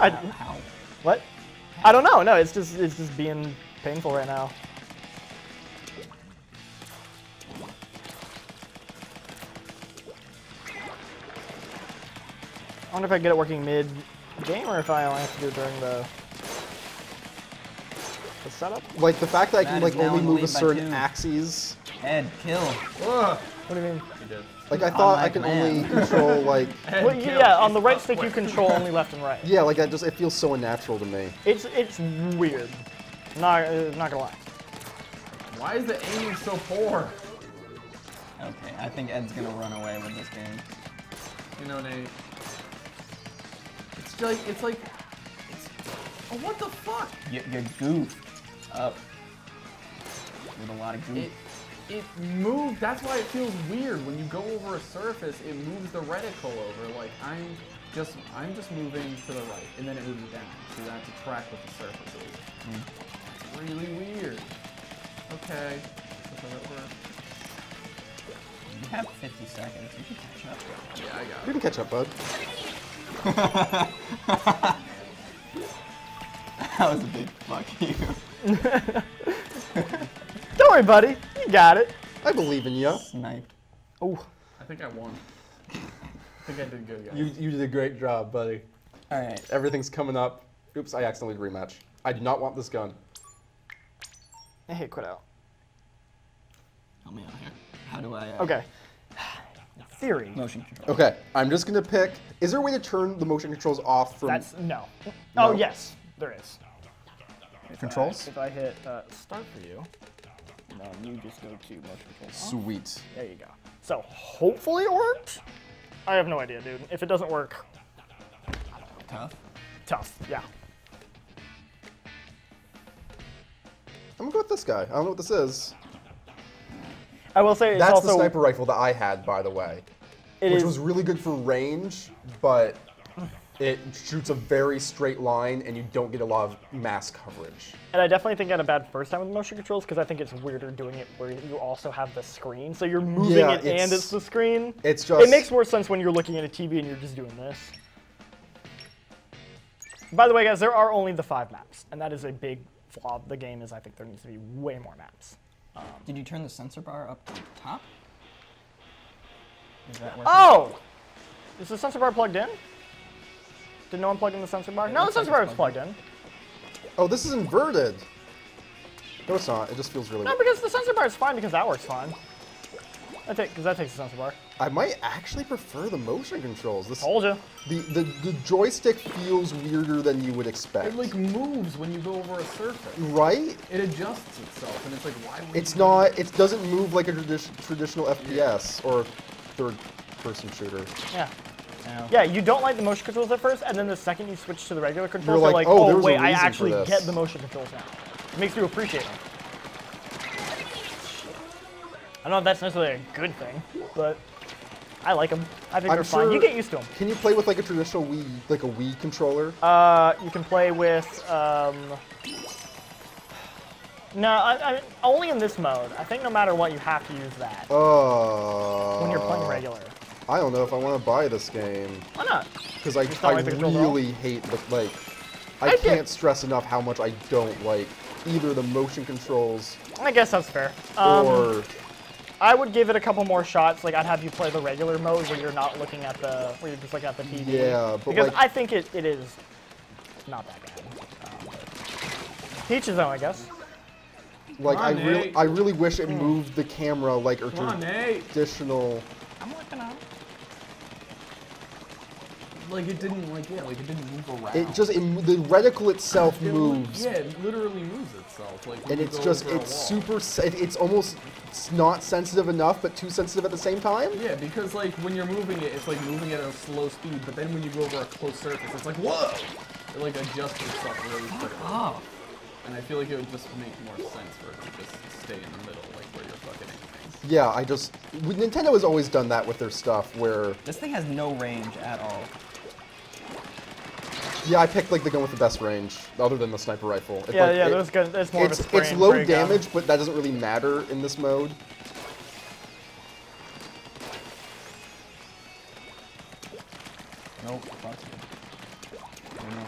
I, what? I don't know. No, it's just it's just being painful right now. I wonder if I get it working mid game or if I only have to do it during the the setup. Like the fact that I can like only move a certain two. axes. Ed, kill. Ugh. What do you mean? You did. Like I thought I my can command. only <laughs> control like <laughs> Well, yeah, on the right stick you control only left and right. yeah, like that just it feels so unnatural to me. It's it's weird. Not uh, not gonna lie. Why is the aiming so poor? Okay, I think Ed's gonna run away with this game. You know, Nate. It's like it's like. It's, oh, what the fuck? You, you goof up with a lot of goof. It it moved. That's why it feels weird when you go over a surface. It moves the reticle over. Like I'm just I'm just moving to the right, and then it moves down. So you have to track what the surface is. It's really weird. Okay. So that works. you have 50 seconds. You can catch up. Yeah, I got You can catch up, bud. <laughs> That was a big fuck you. <laughs> Don't worry, buddy. You got it. I believe in you. Sniped. Oh, I think I won. <laughs> I think I did good, guys. You you did a great job, buddy. All right. Everything's coming up. Oops, I accidentally rematch. I do not want this gun. I hit quit out. Help me out here. How do I? Uh, Okay. Theory. Motion control. Okay, I'm just gonna pick. Is there a way to turn the motion controls off from? That's no. No? Oh yes, there is. Controls? If I hit uh, start for you, no, you just go to motion controls. Sweet. There you go. So hopefully it worked. I have no idea, dude. If it doesn't work, Tough. tough. Yeah. I'm gonna go with this guy. I don't know what this is. I will say it's That's also the sniper rifle that I had, by the way, it which is- was really good for range, but it shoots a very straight line, and you don't get a lot of mass coverage. And I definitely think I had a bad first time with motion controls because I think it's weirder doing it where you also have the screen. So you're moving Yeah, it and it's- it's the screen. It's just. It makes more sense when you're looking at a TV and you're just doing this. By the way, guys, there are only the five maps, and that is a big flaw of the game. Is I think there needs to be way more maps. Um, did you turn the sensor bar up to the top? Is that working? Oh, is the sensor bar plugged in? Did no one plug in the sensor bar? It no, the looks like sensor bar it's is plugged in. Oh, this is inverted. No, it's not. It just feels really. No, because the sensor bar is fine because that works fine. I take because that takes a sense bar. I might actually prefer the motion controls. This, Told you. the, the the joystick feels weirder than you would expect. It like moves when you go over a surface. right? It adjusts itself, and it's like, why would It's you- not. It doesn't move like a tradi- traditional FPS or third-person shooter. Yeah. Yeah. Yeah, you don't like the motion controls at first, and then the second you switch to the regular controls, You're you're like, like, "Oh, oh, there was a wait, I actually get the motion controls now. It makes you appreciate them. I don't know if that's necessarily a good thing, but I like them. I think I'm they're fun. You get used to them. Can you play with like a traditional Wii, like a Wii controller? Uh, you can play with. Um, no, I, I, only in this mode. I think no matter what, you have to use that Uh, when you're playing regular. I don't know if I want to buy this game Why not? because I, I like the controls at all? really hate the like. I, I can't stress enough how much I don't like either the motion controls I guess that's fair. Um, or I would give it a couple more shots. Like I'd have you play the regular mode where you're not looking at the where you're just looking at the TV. Yeah, but because like- I think it, it is not that bad. Um, but Each I guess. like Come I really I really wish it moved the camera like a Come on, traditional. I'm working on. Like it didn't like yeah, like it didn't move around. It just it, the reticle itself It li- moves, Yeah, it literally moves itself. Like and it's just it's super. it- It's almost it's not sensitive enough, but too sensitive at the same time. Yeah, because like when you're moving it, it's like moving at a slow speed, but then when you go over a close surface, it's like whoa! It like adjusts itself really quickly. Oh. And I feel like it would just make more sense for it to just stay in the middle, like where you're fucking aiming. Yeah, I just Nintendo has always done that with their stuff. Where This thing has no range at all. Yeah, I picked like the gun with the best range, other than the sniper rifle. It's Yeah, like, yeah. it- Those guns. It's more it's of a spray it's low pray gun. damage, but that doesn't really matter in this mode. Nope. Fuck you. I know.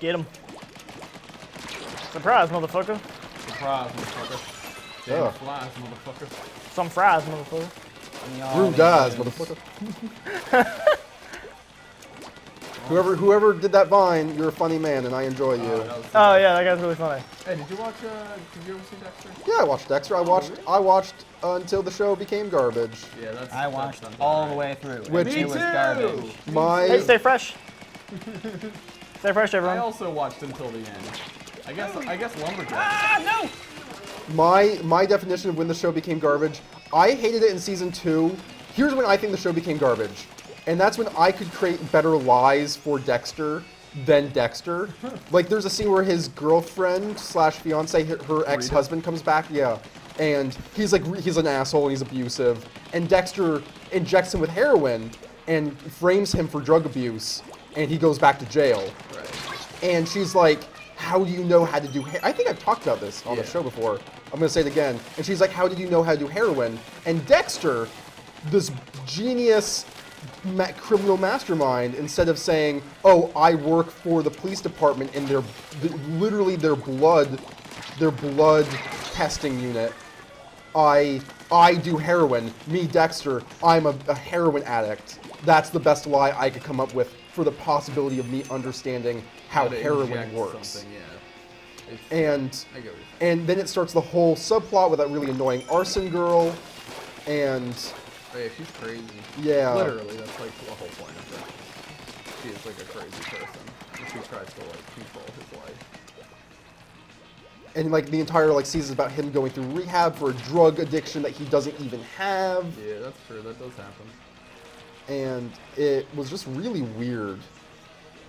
Get him. Surprise, motherfucker. Surprise, motherfucker. Damn Ugh. flies, motherfucker. Some fries, motherfucker. Brew dies, motherfucker. <laughs> whoever whoever did that vine, you're a funny man, and I enjoy you. Oh, Oh yeah, that guy's really funny. Hey, did you watch? Uh, did you ever see Dexter? Yeah, I watched Dexter. I watched I watched uh, until the show became garbage. Yeah, that's. I watched something, all right? the way through. and Which- it Me was too. garbage. My Hey, stay fresh. <laughs> stay fresh, everyone. I also watched until the end. I guess. I guess Lumberjack. Ah, no! my my definition of when the show became garbage, I hated it in season two. Here's when I think the show became garbage, and that's when I could create better lies for Dexter than Dexter. <laughs> like there's a scene where his girlfriend slash fiance, her, her ex-husband comes back, yeah, and he's like he's an asshole and he's abusive, and Dexter injects him with heroin and frames him for drug abuse, and he goes back to jail. And she's like, "How do you know how to do?" He-? I think I've talked about this on Yeah. the show before. I'm gonna say it again. And she's like, "How did you know how to do heroin?" And Dexter, this genius ma- criminal mastermind, instead of saying, "Oh, I work for the police department in their th- literally their blood, their blood testing unit," I I do heroin. Me, Dexter, I'm a, a heroin addict. That's the best lie I could come up with for the possibility of me understanding how to heroin works. Yeah. And I get what you're saying. and then it starts the whole subplot with that really annoying arson girl, and Oh, yeah, she's crazy. Yeah. Literally, that's like the whole point of her. She is like a crazy person. And she tries to like control his life. and like the entire like season is about him going through rehab for a drug addiction that he doesn't even have, Yeah, that's true. That does happen. And it was just really weird.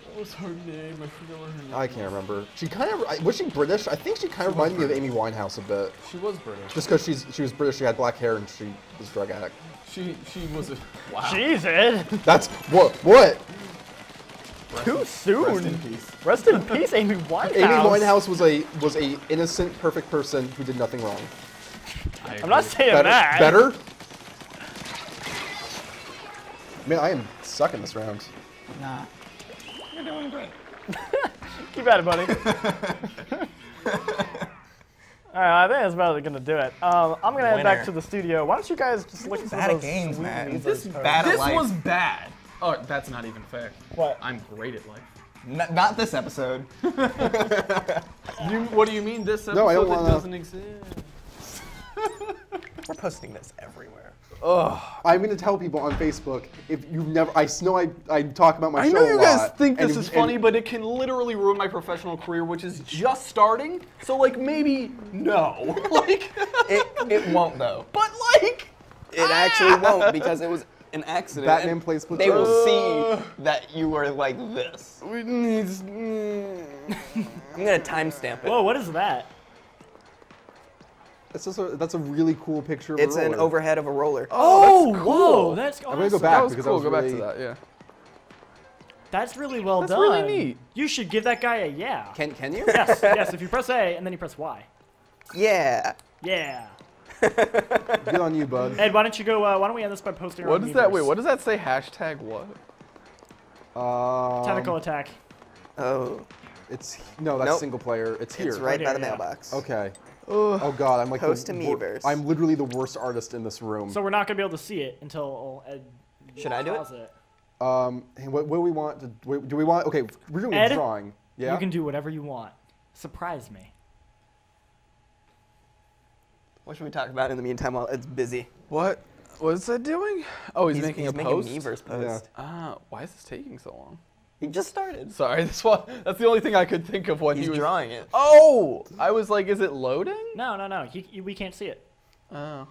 What was her name? I forget what her name I can't remember. She kind of was she British? I think she kind of was reminded me of Amy Winehouse a bit. She was British. Just because she's she was British, she had black hair, and she was a drug addict. She she was a wow. Jeez, Ed. That's what what Too soon. Rest in peace. Rest in peace, Amy Winehouse. Amy Winehouse was a was a innocent, perfect person who did nothing wrong. I I'm not saying Better, that. better. Man, I am sucking this round. Nah. You're doing great. <laughs> Keep at it, buddy. <laughs> All right, I think that's about gonna do it. Um, I'm gonna head back to the studio. Why don't you guys just look through Bad at those games, man. This those bad This life. was bad. Oh, that's not even fair. What? I'm great at life. N- not this episode. <laughs> You, what do you mean this episode No, I don't that wanna- doesn't exist? We're posting this everywhere. I'm gonna tell people on Facebook if you've never. I know I, I talk about my I show I know a you guys think this if- is funny, but it can literally ruin my professional career, which is just starting. So like maybe no, <laughs> like, It, it won't though. but like, It actually ah! won't because it was an accident. Batman and plays They will see that you were like this. <laughs> I'm gonna timestamp it. Whoa, what is that? That's just a, that's a really cool picture. Of It's a an overhead of a roller. Oh, that's whoa, cool. that's I'm gonna go back that was because cool. that was Go really, back to that. Yeah. That's really well That's done. really neat. You should give that guy a yeah. Can can you? yes, yes. If you press A and then you press Y. Yeah. Yeah. <laughs> Good on you, bud. Ed, why don't you go? Uh, why don't we end this by posting? What does that? Wait, what does that say? Hashtag what? Um, Tentacle attack. Oh, It's no, that's Nope. single player. It's here. it's right Right by here, the yeah. mailbox. Okay. Oh God, I'm like Post the to wor- I'm literally the worst artist in this room. So we're not gonna be able to see it until Ed. Should I do it? draws it? um, hey, what, what do we want? To, do we want? Okay, we're doing Ed, a drawing. Yeah. You can do whatever you want. Surprise me. What should we talk about in the meantime while it's busy? What? What is that doing? Oh, he's, making he's a making post. Miiverse post. Ah, why is this taking so long? He just started. Sorry, <laughs> that's what. That's the only thing I could think of when He's he was drawing it. Oh, I was like, is it loading? No, no, no. He, he- we can't see it. Oh,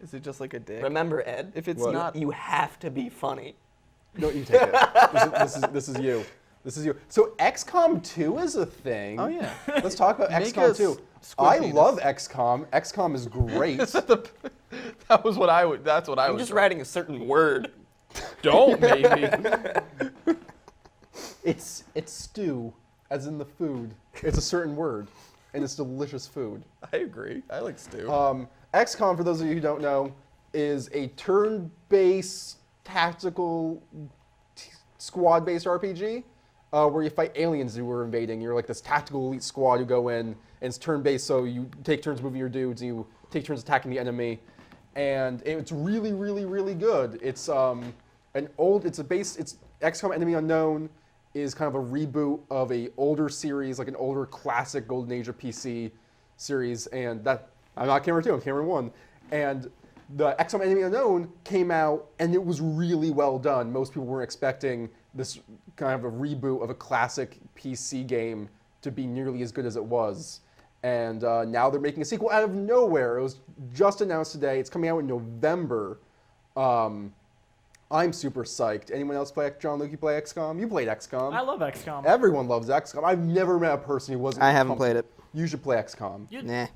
is it just like a dick? Remember, Ed, If it's What? not, you have to be funny. No, you take it. this, is, this is this is you. This is you. So XCOM 2 is a thing. Oh, yeah. Let's talk about <laughs> XCOM 2. I penis. love XCOM. XCOM is great. <laughs> that was what I would. That's what I I'm was. just writing a certain word. Don't maybe. It's it's stew, as in the food. It's a certain word, and it's delicious food. <laughs> I agree. I like stew. Um, XCOM, for those of you who don't know, is a turn-based tactical t- squad-based RPG uh, where you fight aliens who are invading. You're like this tactical elite squad who go in, and it's turn-based, so you take turns moving your dudes, and you take turns attacking the enemy, and it's really, really, really good. It's um, an old. It's a base. It's XCOM Enemy Unknown is kind of a reboot of a older series, like an older classic Golden Age of PC series, and that I'm not Cameron two, I'm Cameron one, and the XCOM Enemy Unknown came out, and it was really well done. Most people weren't expecting this kind of a reboot of a classic PC game to be nearly as good as it was. And uh, now they're making a sequel out of nowhere. It was just announced today. It's coming out in November. Um, I'm super psyched. Anyone else play Jean-Luc? You play XCOM? You played XCOM. I love XCOM. Everyone loves XCOM. I've never met a person who wasn't. I haven't played it. You should play XCOM. You, Nah.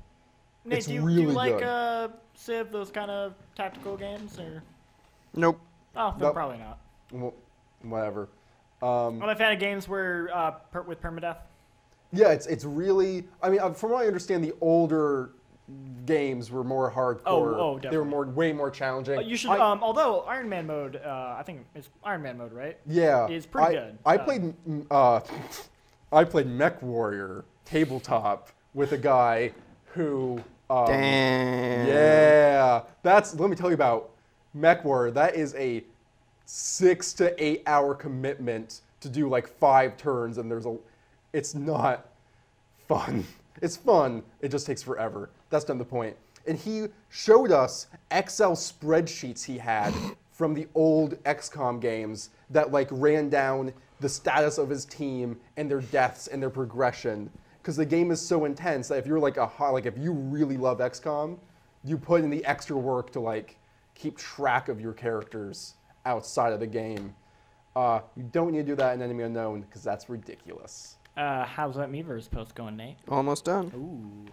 Nate, It's do you, do you like good. uh, Civ, those kind of tactical games, or? Nope. Oh, then Nope. probably not. Well, whatever. Um, I'm a fan of games where uh, per- with permadeath. yeah, it's it's really. I mean, uh, from what I understand, the older games were more hardcore. Oh, oh, They were more, way more challenging. Uh, you should. I- um, although Iron Man mode, uh, I think it's Iron Man mode, right? Yeah, is pretty I, good. I Uh, played. Uh, <laughs> I played MechWarrior tabletop with a guy who. Um, Damn. Yeah, that's. Let me tell you about MechWarrior. That is a six to eight hour commitment to do like five turns, and there's a. It's not fun. <laughs> It's fun. It just takes forever. That's not the point. And he showed us Excel spreadsheets he had <laughs> from the old XCOM games that like ran down the status of his team and their deaths and their progression. Because the game is so intense that if you're like a hi- like if you really love XCOM, you put in the extra work to like keep track of your characters outside of the game. Uh, you don't need to do that in Enemy Unknown because that's ridiculous. Uh, how's that Miiverse post going, Nate? Almost done. Ooh.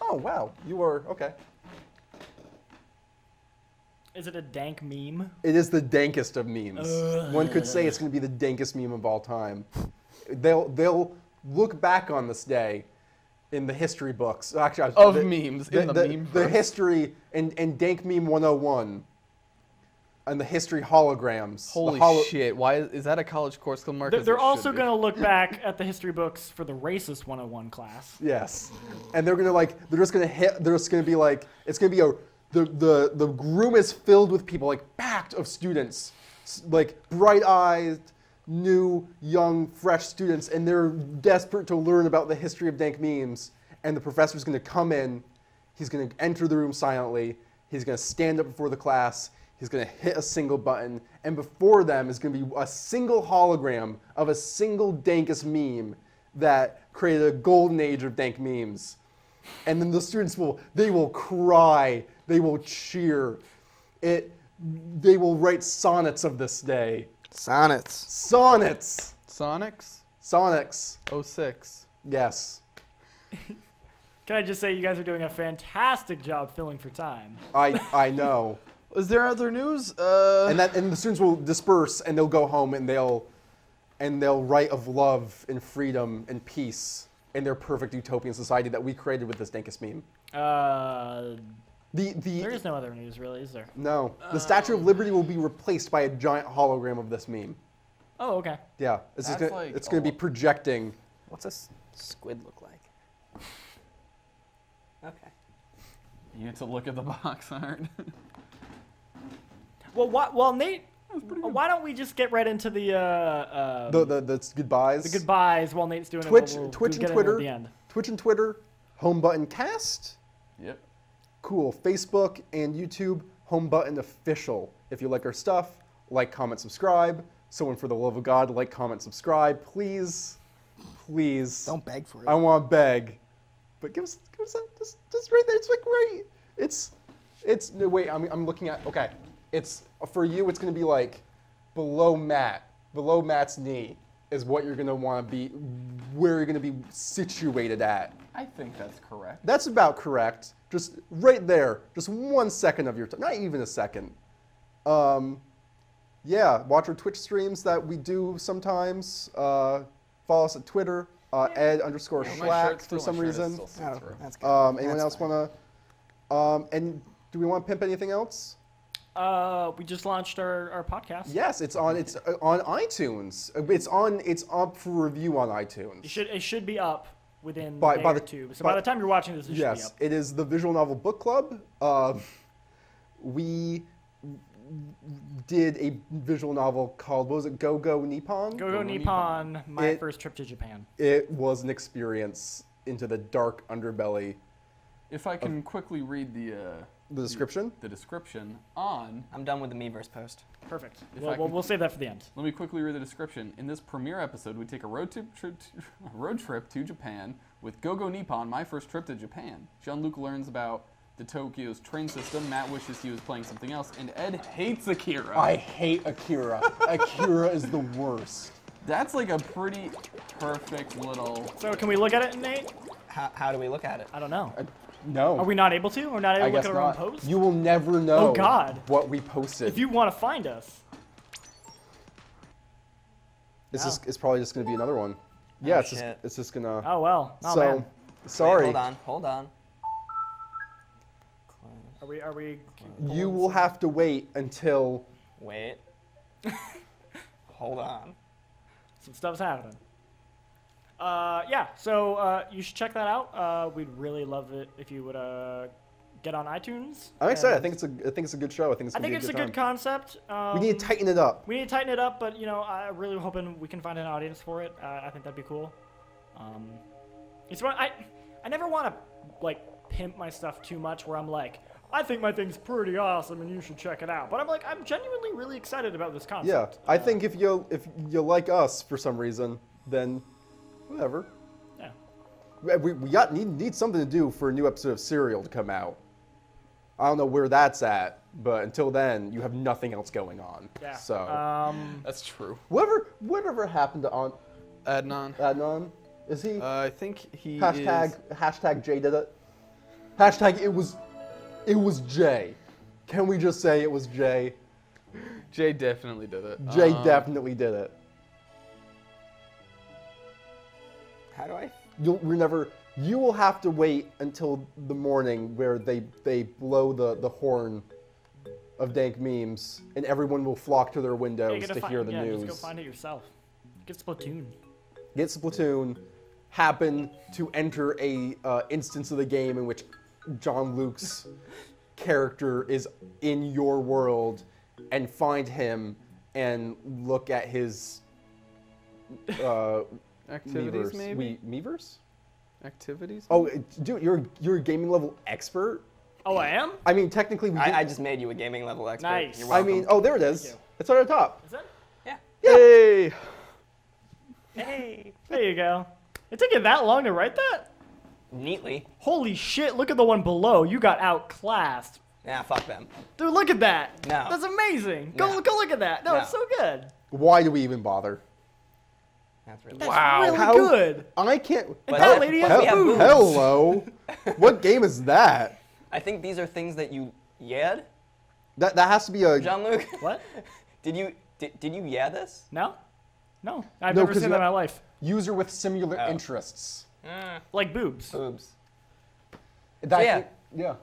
Oh wow, you are okay. Is it a dank meme? It is the dankest of memes. One could say it's going to be the dankest meme of all time. They'll they'll look back on this day in the history books. Actually, Of the- memes, in the meme the verse. history and and dank meme 101 and the history holograms. Holy holo- shit! Why is, is that a college course? Kill Mark, They're, they're also going to look <laughs> back at the history books for the racist 101 class. Yes, and they're gonna like they're just gonna hit. They're just gonna be like it's gonna be a the the the room is filled with people, like packed of students, like bright-eyed, new, young, fresh students, and they're desperate to learn about the history of dank memes. And the professor's going to come in. He's going to enter the room silently. He's going to stand up before the class. He's going to hit a single button, and before them is going to be a single hologram of a single dankest meme that created a golden age of dank memes. And then the students will they will cry, they will cheer. It they will write sonnets of this day. Sonnets. Sonnets. Sonics Sonics. 06. Yes. <laughs> Can I just say you guys are doing a fantastic job filling for time? I I know. Is there other news? Uh, and that and the students will disperse and they'll go home and they'll and they'll write of love and freedom and peace in their perfect utopian society that we created with this dankest meme. Uh, The the there is no other news, really, is there? no the Statue of Liberty will be replaced by a giant hologram of this meme. Oh, okay. Yeah, it's That's gonna, like it's going to be projecting. What's a s- squid look like? <laughs> Okay. you have to look at the box <laughs> art. <laughs> Well, why, well, Nate, why don't we just get right into the uh, uh, The the, the goodbyes. the goodbyes while Nate's doing Twitch it? We'll, we'll, Twitch we'll and get into it Twitter. At the end. Twitch and Twitter. Home button cast. yep. Cool. Facebook and YouTube. Home button official. If you like our stuff, like, comment, subscribe. Someone for the love of God, like, comment, subscribe, please, please. Don't beg for it. I want to beg, but give us, give us that, just, just right there. It's like right. It's, it's. No, wait. I'm, I'm looking at. Okay. It's for you. It's gonna be like below Matt, below Matt's knee is what you're gonna want to be, where you're gonna be situated at. I think that's correct. That's about correct. Just right there. Just one second of your time. Not even a second. Um, yeah, watch our Twitch streams that we do sometimes. Uh, follow us at Twitter, uh, ed underscore Yeah, schlack for some my shirt is reason. Oh, that's good. Um, anyone That's else want to? Um, and do we want to pimp anything else? Uh, we just launched our, our podcast. Yes, it's on. It's uh, on iTunes. Uh, It's on. It's up for review on It iTunes. should it should be up within By- a day by the- two. So by- by, the time you're watching this, it should Yes, be up. it is the Visual Novel Book Club. Um we did a visual novel called what was it Go Go Nippon? Go Go Go Nippon, my It- first trip to Japan. It was an experience into the dark underbelly. If I can quickly read the uh, The description. the description on I'm done with the Miiverse post. Perfect. If We'll, I we'll, can- we'll save that for the end. Let me quickly read the description. In this premiere episode, we take a road trip, trip <laughs> road trip to Japan with Gogo Nippon, my first trip to Japan. Jean-Luc learns about the Tokyo's train system. Matt wishes he was playing something else, and Ed hates Akira. I hate Akira. <laughs> Akira is the worst. That's like a pretty perfect little. So can we look at it, Nate? How, how do we look at it? I don't know. No. Are we not able to? We're not able I to look at our own not. post? You will never oh, know Oh, God. what we posted. if you want to find us, it's No. just it's probably just gonna be another one. Yeah, Oh, it's just it's just gonna oh well. Oh so man. Wait, sorry. hold on, hold on. Are we? Are we? You will have to wait until Wait. <laughs> hold on. Some stuff's happening. Uh, yeah. So uh, you should check that out. Uh, we'd really love it if you would uh, get on iTunes. I'm excited. I think it's a I think it's a good show. I think it's I think it's a a good good concept. Um, we need to tighten it up. We need to tighten it up, but you know, I'm really hoping we can find an audience for it. Uh, I think that'd be cool. Um, it's one I I never want to like pimp my stuff too much, where I'm like, I think my thing's pretty awesome and you should check it out. But I'm like, I'm genuinely really excited about this concept. Yeah. I Uh, think if you if you like us for some reason, then whatever. Yeah. We- We, we got need need something to do for a new episode of Serial to come out. I don't know where that's at, but until then, you have nothing else going on. Yeah. So Um, That's true. whatever whatever happened to on Adnan. Adnan? Is he Uh, I think he hashtag is. hashtag Jay did it? Hashtag it was it was Jay. Can we just say it was Jay? Jay definitely did it. Jay Um, definitely did it. How do I? You'll we never. You will have to wait until the morning where they they blow the the horn of dank memes, and everyone will flock to their windows gotta to find, hear the yeah, news. just go find it yourself. Get Splatoon. Get Splatoon. Happen to enter a uh, instance of the game in which Jean-Luc's <laughs> character is in your world and find him and look at his uh, Activities, Miiverse. maybe? We, Miiverse? Activities? Oh, it- dude, you're you're a gaming level expert. Oh, I am. I mean, technically, we. I, I just made you a gaming level expert. Nice. You're welcome. I mean, oh, there it is. you. It's on the top. Is that? yeah. Yay! Hey. <laughs> There you go. It took you that long to write that? Neatly. Holy shit! Look at the one below. You got outclassed. Nah, fuck them. Dude, look at that. No. That's amazing. Go No. go look at that. No, No. it's so good. Why do we even bother? That's really That's Wow. really How- good. I can't. But that that- lady has we boobs. boobs. Hello. <laughs> what game is that? I think these are things that you yad, That that has to be a. Jean-Luc. <laughs> What? <laughs> Did you did, did you yeah this? No? No. I've No, never 'cause seen that in my life. user with similar Oh. interests. Mm. Like boobs. Boobs. That yeah. can- yeah.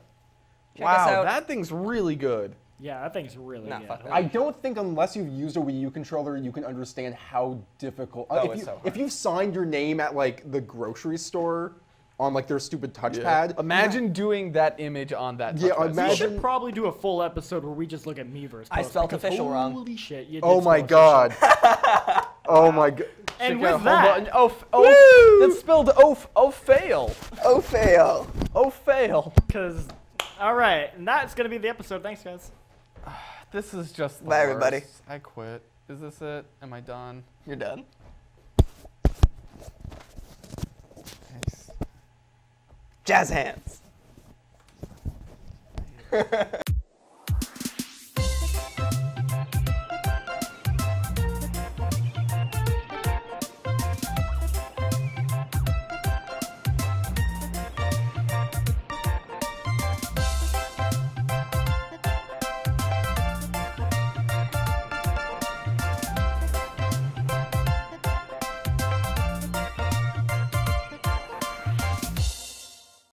Check us Wow, out. that thing's really good. Yeah, that thing's really Nah, good. fuck. I don't think unless you've used a Wii U controller, you can understand how difficult. uh, Oh, if, it's you, so hard. if you've signed your name at like the grocery store on like their stupid touchpad, Imagine doing that image on that. Yeah, touchpad. We imagine- should probably do a full episode where we just look at Miiverse. I posts, spelled because official wrong. Holy shit! You did Oh my spell official. god. <laughs> oh my god. And Check out with home that, button. oh, f- oh, that's spelled oh, f- oh, fail, Oh fail. oh, fail. because all right, and that's gonna be the episode. Thanks, guys. <sighs> This is just. The Bye, everybody. worst. I quit. Is this it? Am I done? You're done. Thanks. Jazz hands. <laughs>